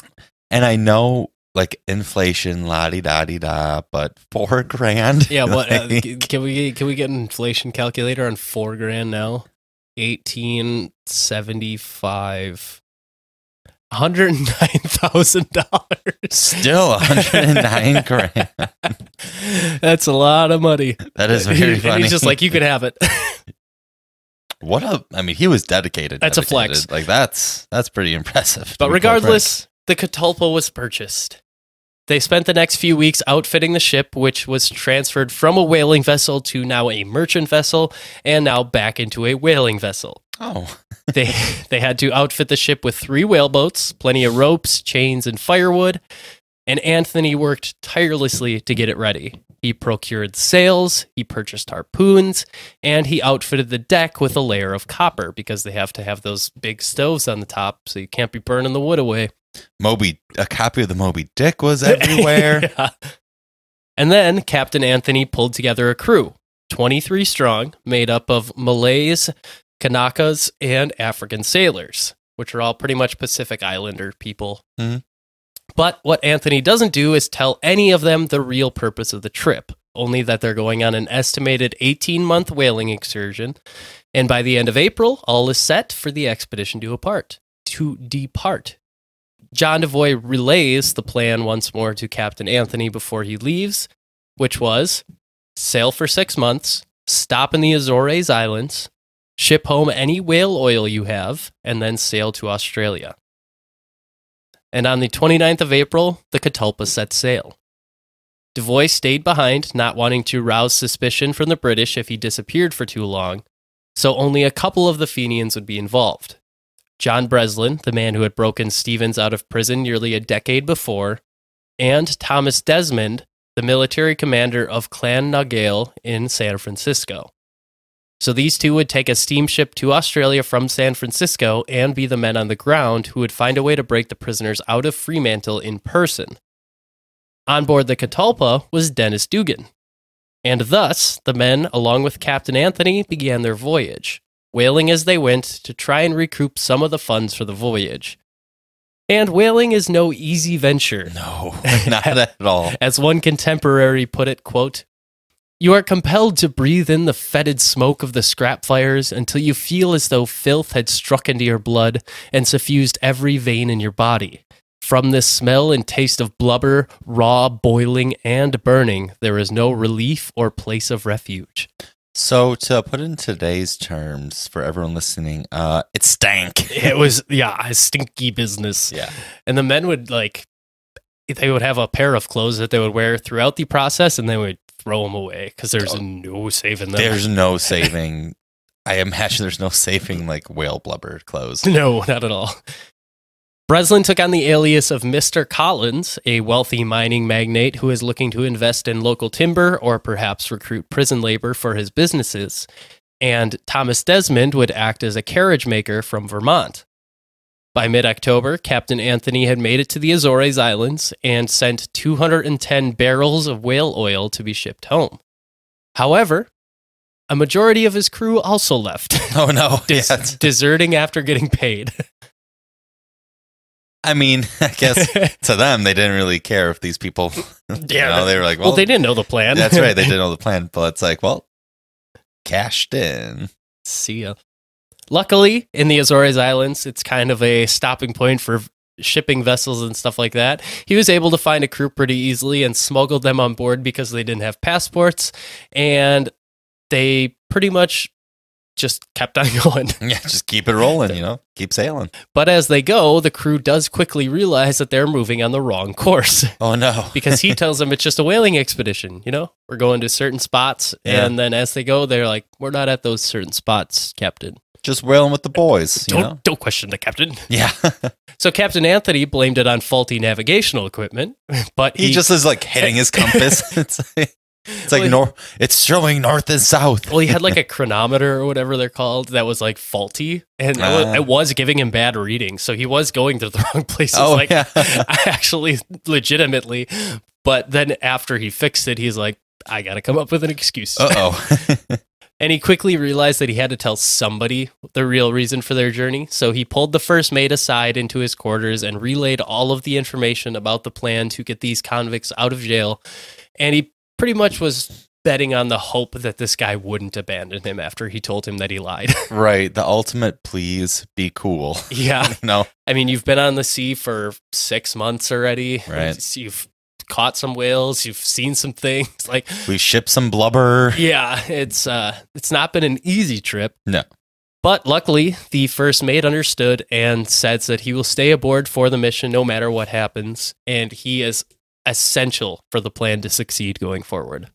and I know like inflation, la di da di da, but four grand. yeah, what uh, can we can we get an inflation calculator on four grand now? Eighteen seventy five. Hundred nine thousand dollars. still 109 grand. That's a lot of money. That is very and funny. he's just like, you can have it. what a. I mean, he was dedicated. That's a flex. Like that's that's pretty impressive. But regardless, the Catalpa was purchased. They spent the next few weeks outfitting the ship, which was transferred from a whaling vessel to now a merchant vessel, and now back into a whaling vessel. Oh, They they had to outfit the ship with three whaleboats, plenty of ropes, chains, and firewood. And Anthony worked tirelessly to get it ready. He procured sails, he purchased harpoons, and he outfitted the deck with a layer of copper because they have to have those big stoves on the top so you can't be burning the wood away. Moby. A copy of the Moby Dick was everywhere. Yeah. And then Captain Anthony pulled together a crew, 23 strong, made up of Malays, Kanakas, and African sailors, which are all pretty much Pacific Islander people. Mhm. But what Anthony doesn't do is tell any of them the real purpose of the trip, only that they're going on an estimated 18 month whaling excursion. And by the end of April, all is set for the expedition to depart. To depart. John Devoy relays the plan once more to Captain Anthony before he leaves, which was sail for six months, stop in the Azores Islands, ship home any whale oil you have, and then sail to Australia. And on the 29th of April, the Catalpa set sail. Devoy stayed behind, not wanting to rouse suspicion from the British if he disappeared for too long, so only a couple of the Fenians would be involved. John Breslin, the man who had broken Stephens out of prison nearly a decade before, and Thomas Desmond, the military commander of Clan na Gael in San Francisco. So these two would take a steamship to Australia from San Francisco and be the men on the ground who would find a way to break the prisoners out of Fremantle in person. On board the Catalpa was Denis Duggan. And thus, the men, along with Captain Anthony, began their voyage, whaling as they went to try and recoup some of the funds for the voyage. And whaling is no easy venture. no, not at all. As one contemporary put it, quote, You are compelled to breathe in the fetid smoke of the scrap fires until you feel as though filth had struck into your blood and suffused every vein in your body. From this smell and taste of blubber, raw, boiling, and burning, there is no relief or place of refuge. So to put in today's terms for everyone listening, uh, it stank. It was, yeah, a stinky business. Yeah. And the men would like, they would have a pair of clothes that they would wear throughout the process and they would throw them away because there's Oh. no saving them. There's no saving. I imagine there's no saving like whale blubber clothes. No, not at all. Breslin took on the alias of Mr. Collins, a wealthy mining magnate who is looking to invest in local timber or perhaps recruit prison labor for his businesses. And Thomas Desmond would act as a carriage maker from Vermont. By mid October, Captain Anthony had made it to the Azores Islands and sent 210 barrels of whale oil to be shipped home. However, a majority of his crew also left, Oh no. des- Yeah. deserting after getting paid. I mean, I guess to them they didn't really care if these people. Yeah, you know, they were like, well, well, they didn't know the plan. That's right. They didn't know the plan, but it's like, well, cashed in. See ya. Luckily, in the Azores Islands, it's kind of a stopping point for shipping vessels and stuff like that. He was able to find a crew pretty easily and smuggled them on board because they didn't have passports. And they pretty much just kept on going. Yeah, just keep it rolling. You know, keep sailing. But as they go, the crew does quickly realize that they're moving on the wrong course Oh no, because he tells them it's just a whaling expedition. You know, we're going to certain spots. Yeah. And then as they go, they're like, we're not at those certain spots, Captain. Just whaling with the boys. You Don't, know. don't question the captain. Yeah, So Captain Anthony blamed it on faulty navigational equipment, but he, he, just is like hitting his compass. it's like, it's like Well, north. It's showing north and south. well, he had like a chronometer or whatever they're called that was like faulty, and it, was, Ah. it was giving him bad readings. So he was going to the wrong places. Oh, like yeah. actually, legitimately. But then after he fixed it, he's like, I got to come up with an excuse. Uh oh. And he quickly realized that he had to tell somebody the real reason for their journey. So he pulled the first mate aside into his quarters and relayed all of the information about the plan to get these convicts out of jail. And he pretty much was betting on the hope that this guy wouldn't abandon him after he told him that he lied. right. The ultimate. Please be cool. yeah. No. I mean, you've been on the sea for six months already. Right. You've caught some whales, you've seen some things. Like, We ship some blubber. Yeah, it's uh it's not been an easy trip. No. But luckily, the first mate understood and says that he will stay aboard for the mission no matter what happens, and he is essential for the plan to succeed going forward.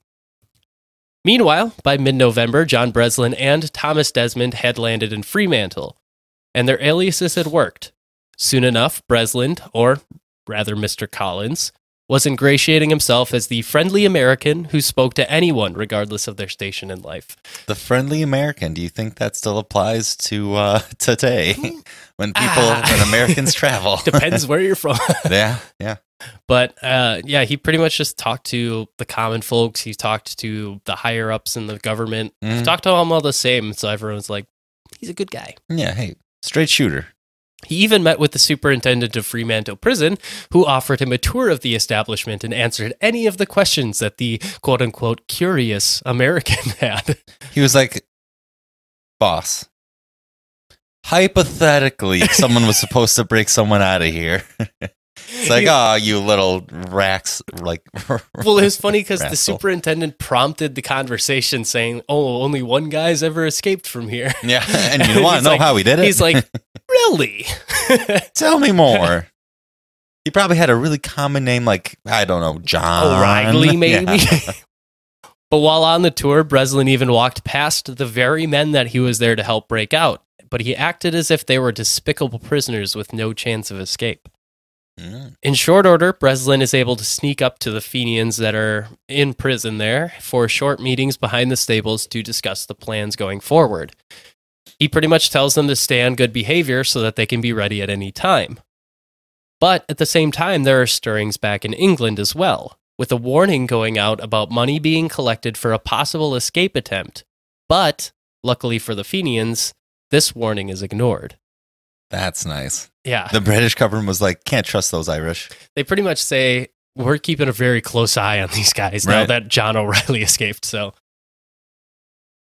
Meanwhile, by mid November, John Breslin and Thomas Desmond had landed in Fremantle, and their aliases had worked. Soon enough, Breslin, or rather Mr. Collins, was ingratiating himself as the friendly American who spoke to anyone regardless of their station in life. The friendly American. Do you think that still applies to uh, today when people, Ah. when Americans travel? Depends where you're from. yeah, yeah. But uh, yeah, he pretty much just talked to the common folks. He talked to the higher ups in the government. Mhm. Talked to them all the same. So everyone's like, he's a good guy. Yeah, hey, straight shooter. He even met with the superintendent of Fremantle Prison, who offered him a tour of the establishment and answered any of the questions that the quote unquote curious American had. He was like, boss, hypothetically, someone was supposed to break someone out of here. It's like, oh, you little racks, like. Well, it was funny because the superintendent prompted the conversation saying, Oh, only one guy's ever escaped from here. Yeah, and you want to know like- how he did it? He's like, Really? tell me more. He probably had a really common name, like I don't know, John O'Reilly, maybe. Yeah. but while on the tour, Breslin even walked past the very men that he was there to help break out. But he acted as if they were despicable prisoners with no chance of escape. In short order, Breslin is able to sneak up to the Fenians that are in prison there for short meetings behind the stables to discuss the plans going forward. He pretty much tells them to stay on good behavior so that they can be ready at any time. But at the same time, there are stirrings back in England as well, with a warning going out about money being collected for a possible escape attempt. But, luckily for the Fenians, this warning is ignored. That's nice. Yeah. The British government was like, can't trust those Irish. they pretty much say we're keeping a very close eye on these guys now that John O'Reilly escaped. So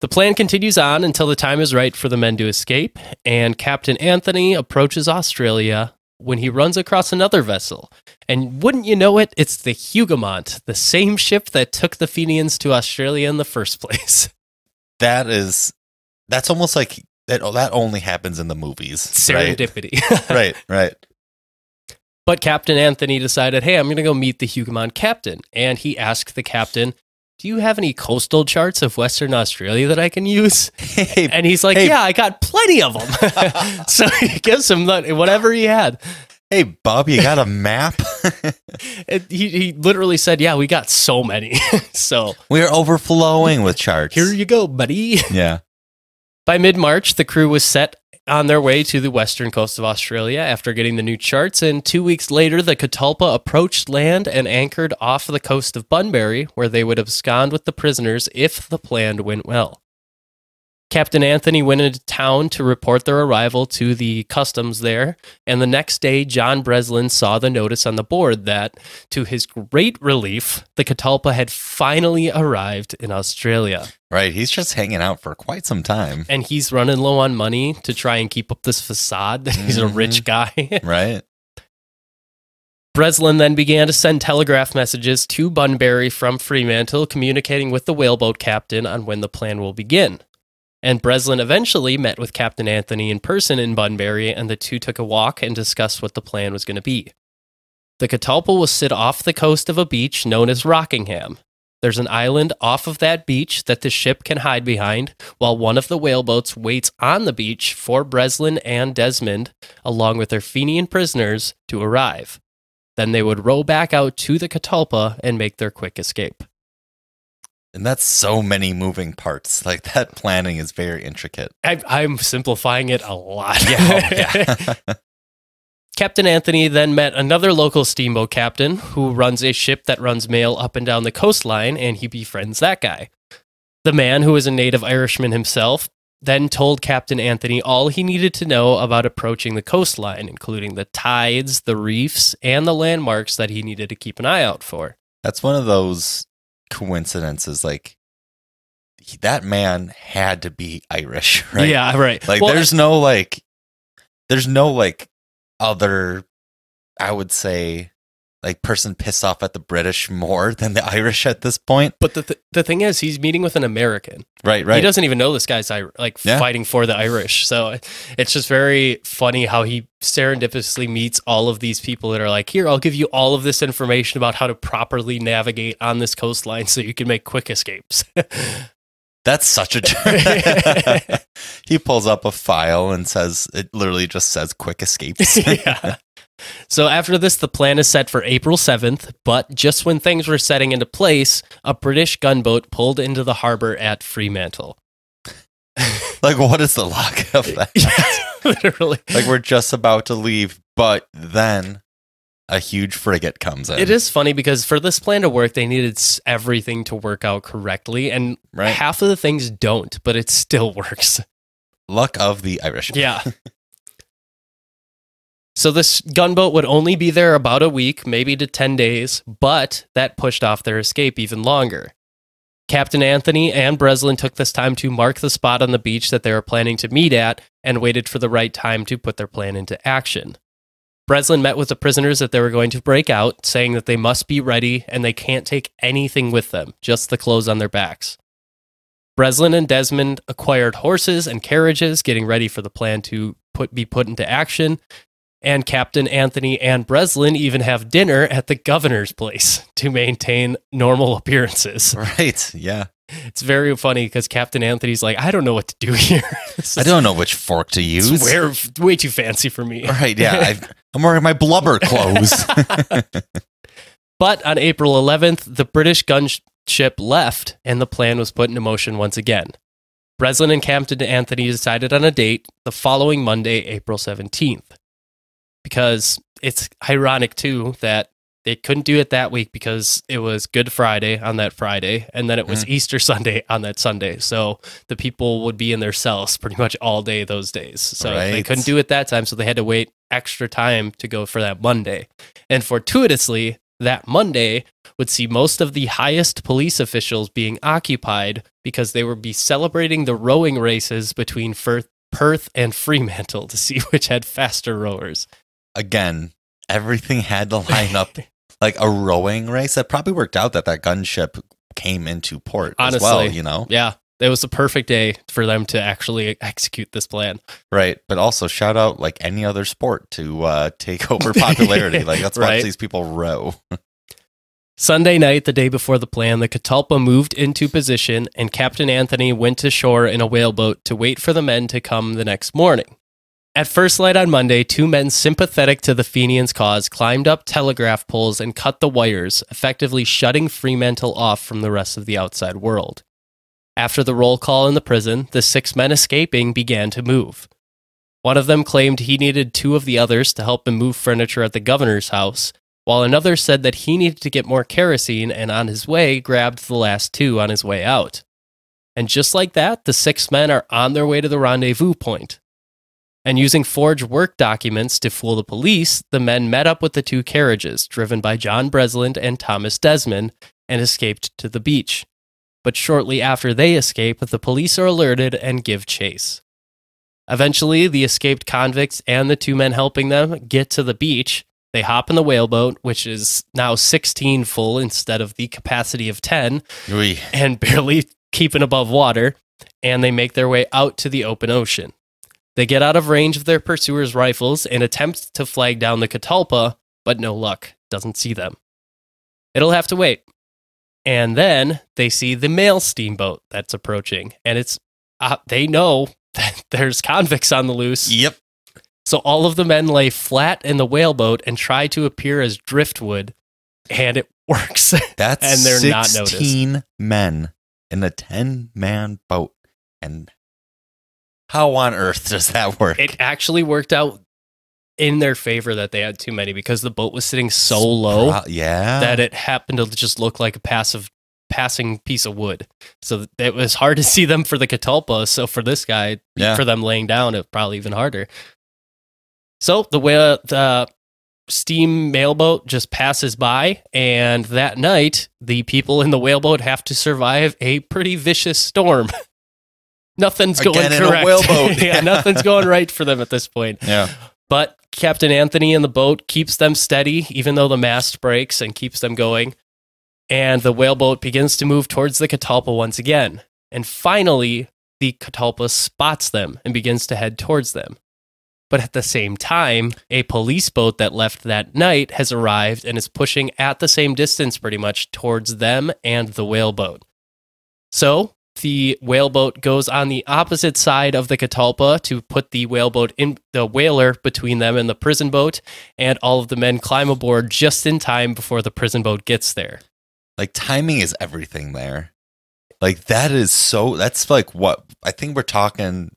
the plan continues on until the time is right for the men to escape, and Captain Anthony approaches Australia when he runs across another vessel. And wouldn't you know it, it's the Hougoumont, the same ship that took the Fenians to Australia in the first place. That is, that's almost like that. Oh, that only happens in the movies. Right, Serendipity. right, right. But Captain Anthony decided, hey, I'm going to go meet the Hougoumont captain. And he asked the captain, do you have any coastal charts of Western Australia that I can use? Hey, And he's like, Hey. yeah, I got plenty of them. so he gives him whatever he had. Hey, Bob, you got a map? He, he literally said, Yeah, we got so many. so We're overflowing with charts. here you go, buddy. yeah. By mid March, the crew was set on their way to the western coast of Australia after getting the new charts, and two weeks later, the Catalpa approached land and anchored off the coast of Bunbury, where they would abscond with the prisoners if the plan went well. Captain Anthony went into town to report their arrival to the customs there, and the next day, John Breslin saw the notice on the board that, to his great relief, the Catalpa had finally arrived in Australia Right. He's just hanging out for quite some time. and he's running low on money to try and keep up this facade that he's a mm-hmm. rich guy. Right. Breslin then began to send telegraph messages to Bunbury from Fremantle, communicating with the whaleboat captain on when the plan will begin. And Breslin eventually met with Captain Anthony in person in Bunbury, and the two took a walk and discussed what the plan was going to be. The Catalpa will sit off the coast of a beach known as Rockingham. There's an island off of that beach that the ship can hide behind, while one of the whaleboats waits on the beach for Breslin and Desmond, along with their Fenian prisoners, to arrive. Then they would row back out to the Catalpa and make their quick escape. And that's so many moving parts. Like that planning is very intricate. I, I'm simplifying it a lot. Yeah. Oh, yeah. Captain Anthony then met another local steamboat captain who runs a ship that runs mail up and down the coastline, and he befriends that guy. The man, who is a native Irishman himself, then told Captain Anthony all he needed to know about approaching the coastline, including the tides, the reefs, and the landmarks that he needed to keep an eye out for. that's one of those coincidences. Like that man had to be Irish, right? Yeah, right. Like Well, there's no like there's no like other I would say like person pissed off at the British more than the Irish at this point. But the, th- the thing is, he's meeting with an American. Right, right. He doesn't even know this guy's like Yeah. fighting for the Irish. So it's just very funny how he serendipitously meets all of these people that are like, here, I'll give you all of this information about how to properly navigate on this coastline so you can make quick escapes. That's such a He pulls up a file and says it literally just says quick escapes. yeah. So after this, the plan is set for April 7th, but just when things were setting into place, a British gunboat pulled into the harbor at Fremantle. like what is the luck of that? Yeah, literally. like we're just about to leave, but then a huge frigate comes in. It is funny because for this plan to work, they needed everything to work out correctly, and Right. half of the things don't, but it still works. luck of the Irish. Yeah. So this gunboat would only be there about a week, maybe to 10 days, but that pushed off their escape even longer. Captain Anthony and Breslin took this time to mark the spot on the beach that they were planning to meet at and waited for the right time to put their plan into action. Breslin met with the prisoners that they were going to break out, saying that they must be ready and they can't take anything with them, just the clothes on their backs. Breslin and Desmond acquired horses and carriages, getting ready for the plan to put, be put into action. And Captain Anthony and Breslin even have dinner at the governor's place to maintain normal appearances. Right. Yeah. It's very funny because Captain Anthony's like, I don't know what to do here. I don't know which fork to use. Way, way too fancy for me. Right. Yeah. I've, I'm wearing my blubber clothes. But on April 11th, the British gunship left and the plan was put into motion once again. Breslin and Captain Anthony decided on a date the following Monday, April 17th. Because it's ironic, too, that they couldn't do it that week because it was Good Friday on that Friday, and then it was mm-hmm. Easter Sunday on that Sunday. So the people would be in their cells pretty much all day those days. So they couldn't do it that time, so they had to wait extra time to go for that Monday. And fortuitously, that Monday would see most of the highest police officials being occupied because they would be celebrating the rowing races between Firth, Perth and Fremantle to see which had faster rowers. Again, everything had to line up like a rowing race. That probably worked out that that gunship came into port as well, Honestly. you know? Yeah, it was the perfect day for them to actually execute this plan. Right. But also shout out like any other sport to uh, take over popularity. like let's watch these people row. Sunday night, the day before the plan, the Catalpa moved into position, and Captain Anthony went to shore in a whaleboat to wait for the men to come the next morning. At first light on Monday, two men sympathetic to the Fenians' cause climbed up telegraph poles and cut the wires, effectively shutting Fremantle off from the rest of the outside world. After the roll call in the prison, the six men escaping began to move. One of them claimed he needed two of the others to help him move furniture at the governor's house, while another said that he needed to get more kerosene and on his way grabbed the last two on his way out. And just like that, the six men are on their way to the rendezvous point. And using forged work documents to fool the police, the men met up with the two carriages, driven by John Breslin and Thomas Desmond, and escaped to the beach. But shortly after they escape, the police are alerted and give chase. Eventually, the escaped convicts and the two men helping them get to the beach. They hop in the whaleboat, which is now 16 full instead of the capacity of 10, Oui. and barely keeping above water, and they make their way out to the open ocean. They get out of range of their pursuers' rifles and attempt to flag down the Catalpa, but no luck, doesn't see them. It'll have to wait. And then they see the mail steamboat that's approaching, and it's uh, they know that there's convicts on the loose. Yep. So all of the men lay flat in the whaleboat and try to appear as driftwood, and it works. That's And they're not 16 men in a 10 man boat. And how on earth does that work? it actually worked out in their favor that they had too many because the boat was sitting so low Pro- yeah. that it happened to just look like a passive passing piece of wood. So it was hard to see them for the Catalpa. So for this guy, Yeah. for them laying down, it probably even harder. So the whale, uh, the steam mailboat just passes by, and that night, the people in the whaleboat have to survive a pretty vicious storm. nothing's going Again in a whaleboat. yeah, nothing's going right for them at this point. yeah. But Captain Anthony in the boat keeps them steady, even though the mast breaks and keeps them going. And the whaleboat begins to move towards the Catalpa once again. And finally, the Catalpa spots them and begins to head towards them. But at the same time, a police boat that left that night has arrived and is pushing at the same distance pretty much towards them and the whaleboat. So the whaleboat goes on the opposite side of the Catalpa to put the whaleboat in the whaler between them and the prison boat, and all of the men climb aboard just in time before the prison boat gets there. Like timing is everything there. Like that is so that's like what I think we're talking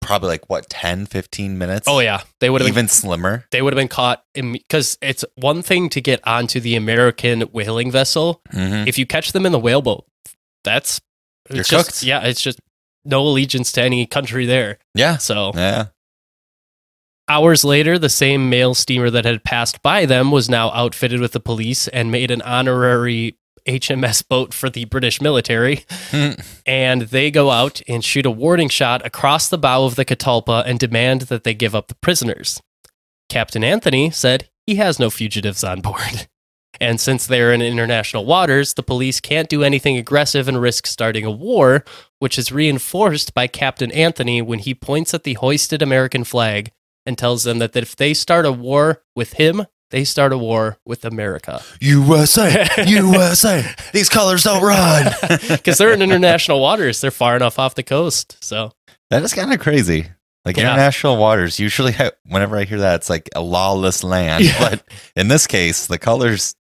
probably like what 10 15 minutes. Oh yeah, they would have been Even slimmer. they would have been caught because it's one thing to get onto the American whaling vessel. Mhm. If you catch them in the whaleboat, that's it's You're just- cooked. Yeah, it's just no allegiance to any country there. Yeah. So Yeah. Hours later, the same mail steamer that had passed by them was now outfitted with the police and made an honorary HMS boat for the British military. Hmm. And they go out and shoot a warning shot across the bow of the Catalpa and demand that they give up the prisoners. Captain Anthony said he has no fugitives on board. And since they're in international waters, the police can't do anything aggressive and risk starting a war, which is reinforced by Captain Anthony when he points at the hoisted American flag and tells them that if they start a war with him, they start a war with America. USA. USA. These colors don't run. Because they're in international waters, they're far enough off the coast. So, That is kind of crazy. Like Yeah. international waters, usually I, whenever I hear that, it's like a lawless land. Yeah. But in this case, the colors,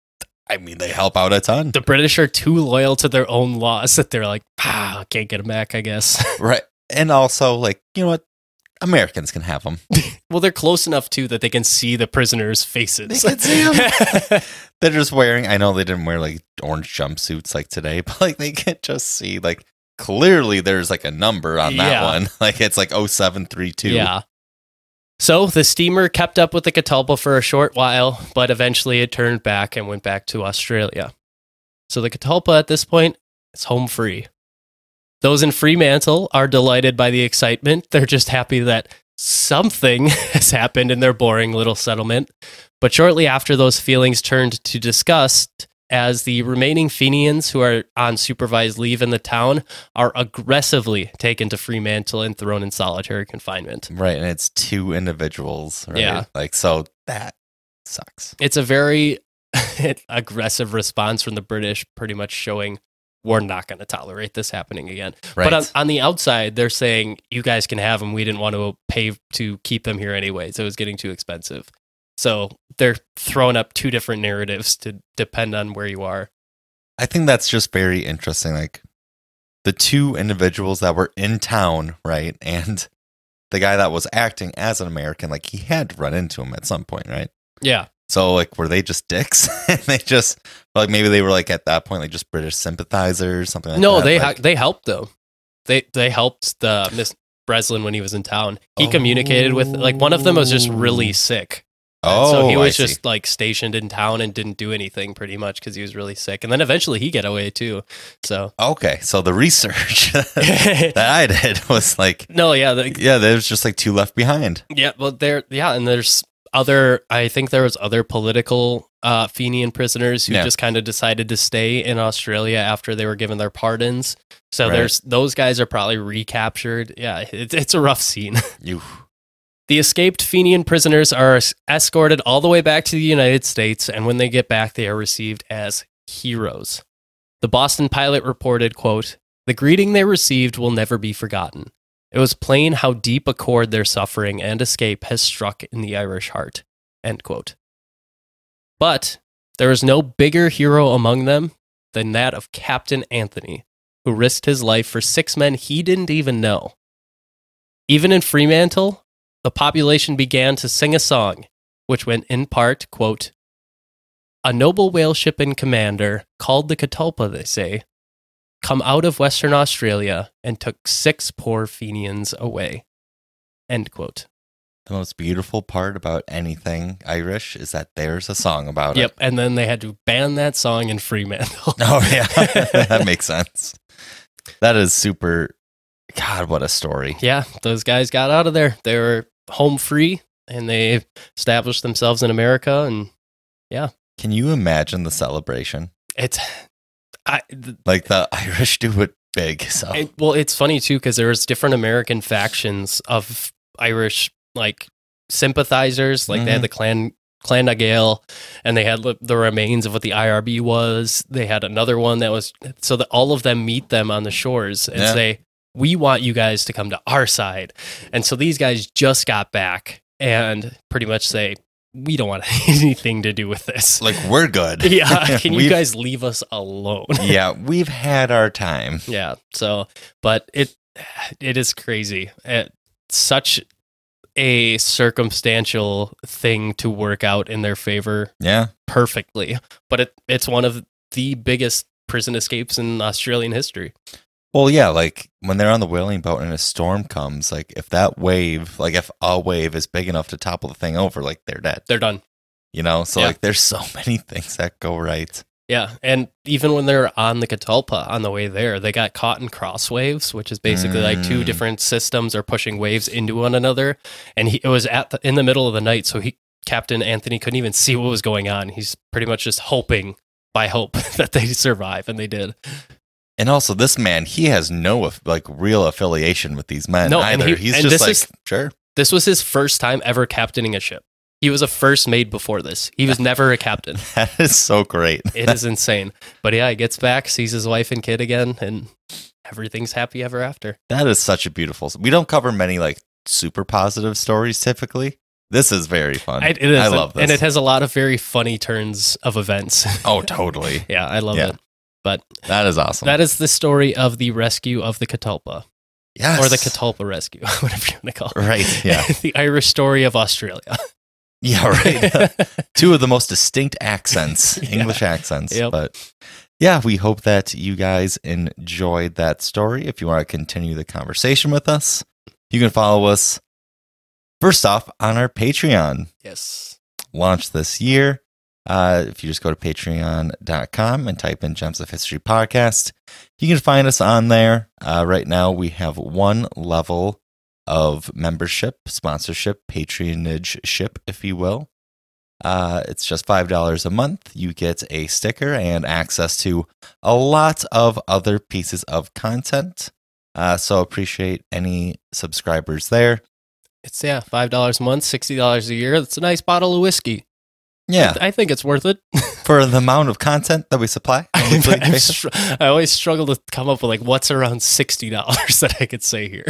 I mean, they help out a ton. the British are too loyal to their own laws that they're like, ah, can't get them back, I guess. Right. And also, like, you know what? Americans can have them. well, they're close enough too that they can see the prisoners' faces. They can see 'em. They're just wearing, I know they didn't wear like orange jumpsuits like today, but like they can just see, like, clearly there's like a number on that Yeah. one. Like it's like 0732. Yeah. So the steamer kept up with the Catalpa for a short while, but eventually it turned back and went back to Australia. So the Catalpa at this point is home free. Those in Fremantle are delighted by the excitement. They're just happy that something has happened in their boring little settlement. But shortly after, those feelings turned to disgust as the remaining Fenians who are on supervised leave in the town are aggressively taken to Fremantle and thrown in solitary confinement. Right. And it's two individuals. Right? Yeah. Like, so that sucks. It's a very aggressive response from the British, pretty much showing we're not going to tolerate this happening again. Right. But on, on the outside, they're saying you guys can have them. We didn't want to pay to keep them here anyways. It was getting too expensive. So they're throwing up two different narratives to depend on where you are. I think that's just very interesting. Like the two individuals that were in town, right? And the guy that was acting as an American, like he had to run into him at some point, right? Yeah. So like were they just dicks? and they just like maybe they were like at that point like just British sympathizers, something like no, that. No, they like, ha- they helped though. They they helped the Miss Breslin when he was in town. He communicated with like one of them was just really oh. Oh. And Oh, so he I was see. just like stationed in town and didn't do anything pretty much because he was really sick. And then eventually he got away too. So Okay, so the research that I did was like no, yeah, the, yeah, there's just like two left behind. yeah, well, there, yeah, and there's other. I think there was other political uh, Fenian prisoners who Yeah. just kind of decided to stay in Australia after they were given their pardons. So Right. there's those guys are probably recaptured. Yeah, it's it's a rough scene. You The escaped Fenian prisoners are escorted all the way back to the United States, and when they get back, they are received as heroes. The Boston Pilot reported, quote, The greeting they received will never be forgotten. It was plain how deep a chord their suffering and escape has struck in the Irish heart. End quote. But there is no bigger hero among them than that of Captain Anthony, who risked his life for six men he didn't even know. Even in Fremantle, the population began to sing a song, which went in part, quote, A noble whale ship and commander, called the Catalpa, they say, come out of Western Australia and took six poor Fenians away. End quote. the most beautiful part about anything Irish is that there's a song about Yep. it. Yep, and then they had to ban that song in Fremantle. Oh yeah, that makes sense. That is super. God, what a story! yeah, those guys got out of there. They were home free and they established themselves in America. And yeah. Can you imagine the celebration? it's, I, th- Like the Irish do it big. So it, well, it's funny too because there was different American factions of Irish like sympathizers. Like they had Mhm. the Clan Clan na Gael, and they had the remains of what the IRB was. They had another one that was so that all of them meet them on the shores and Yeah. say, "We want you guys to come to our side." And so these guys just got back and pretty much say, "We don't want anything to do with this." like we're good. yeah, can you guys leave us alone? yeah, we've had our time. Yeah. So, but it it is crazy. It, such a circumstantial thing to work out in their favor Yeah, perfectly. But it it's one of the biggest prison escapes in Australian history. Well, yeah, like when they're on the whaling boat and a storm comes, like if that wave, like if a wave is big enough to topple the thing over, like they're dead. They're done. You know, so Yeah. like there's so many things that go right. Yeah, and even when they're on the Catalpa on the way there, they got caught in cross waves, which is basically like two Mm. different systems are pushing waves into one another. And he, it was at the, in the middle of the night, so he Captain Anthony couldn't even see what was going on. He's pretty much just hoping by hope that they survive, and they did. And also, this man, he has no like real affiliation with these men No, and either. he- He's just this like, is- sure. This was his first time ever captaining a ship. He was a first mate before this. He was never a captain. That is so great. It is insane. But yeah, he gets back, sees his wife and kid again, and everything's happy ever after. That is such a beautiful. We don't cover many like super positive stories typically. This is very fun. I, it is, I love this. and it has a lot of very funny turns of events. oh, totally. yeah, I love Yeah. it. But That is awesome. that is the story of the rescue of the Catalpa, yes. or the Catalpa rescue, whatever you want to call it. Right. Yeah. the Irish story of Australia. Yeah. Right. Two of the most distinct accents, Yeah. English accents. Yep. But yeah, we hope that you guys enjoyed that story. If you want to continue the conversation with us, you can follow us first off on our Patreon. yes. launched this year. Uh, if you just go to patreon.com and type in Gems of History Podcast, you can find us on there. Uh, right now, we have one level of membership, sponsorship, patronage ship, if you will. Uh, it's just $5 a month. You get a sticker and access to a lot of other pieces of content. Uh, so appreciate any subscribers there. It's yeah, five dollars a month, sixty dollars a year. That's a nice bottle of whiskey. Yeah, I think it's worth it. for the amount of content that we supply. monthly I'm str- I always struggle to come up with like what's around sixty dollars that I could say here.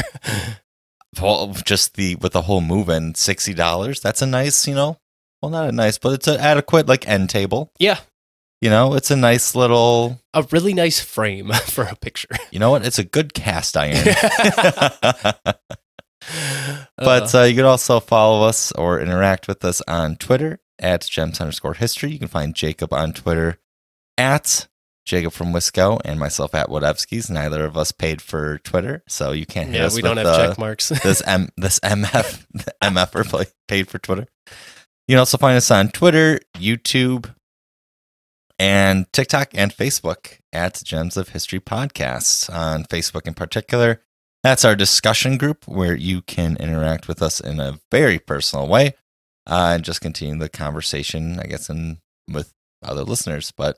well, just the with the whole move in sixty dollars. That's a nice, you know, well, not a nice, but it's an adequate like end table. Yeah. You know, it's a nice little. A really nice frame for a picture. You know what? It's a good cast iron. but But uh, you can also follow us or interact with us on Twitter at gems underscore history. You can find Jacob on Twitter at Jacob from Wisco and myself at Whatevskis. Neither of us paid for Twitter, so you can't hit yeah, us we don't have the, check marks. this M this MF MFer play, paid for Twitter. You can also find us on Twitter, YouTube, and TikTok and Facebook at Gems of History Podcasts. On Facebook in particular, that's our discussion group where you can interact with us in a very personal way uh, and just continue the conversation, I guess, and with other listeners. But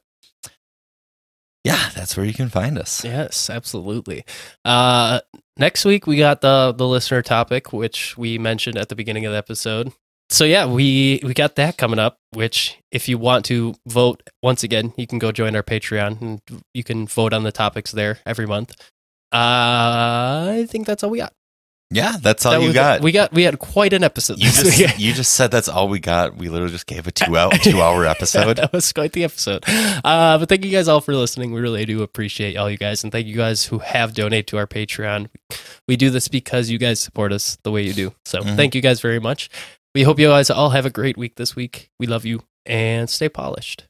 yeah, that's where you can find us. Yes, absolutely. Uh, next week we got the the listener topic, which we mentioned at the beginning of the episode. So yeah, we we got that coming up. Which, if you want to vote once again, you can go join our Patreon and you can vote on the topics there every month. Uh, I think that's all we got. Yeah, that's all That you was- got. We got we had quite an episode. You this week. just you just said that's all we got. We literally just gave a two hour two hour episode. that was quite the episode. Uh, but thank you guys all for listening. We really do appreciate all you guys, and thank you guys who have donated to our Patreon. We do this because you guys support us the way you do. So Mhm. thank you guys very much. We hope you guys all have a great week this week. We love you and stay polished.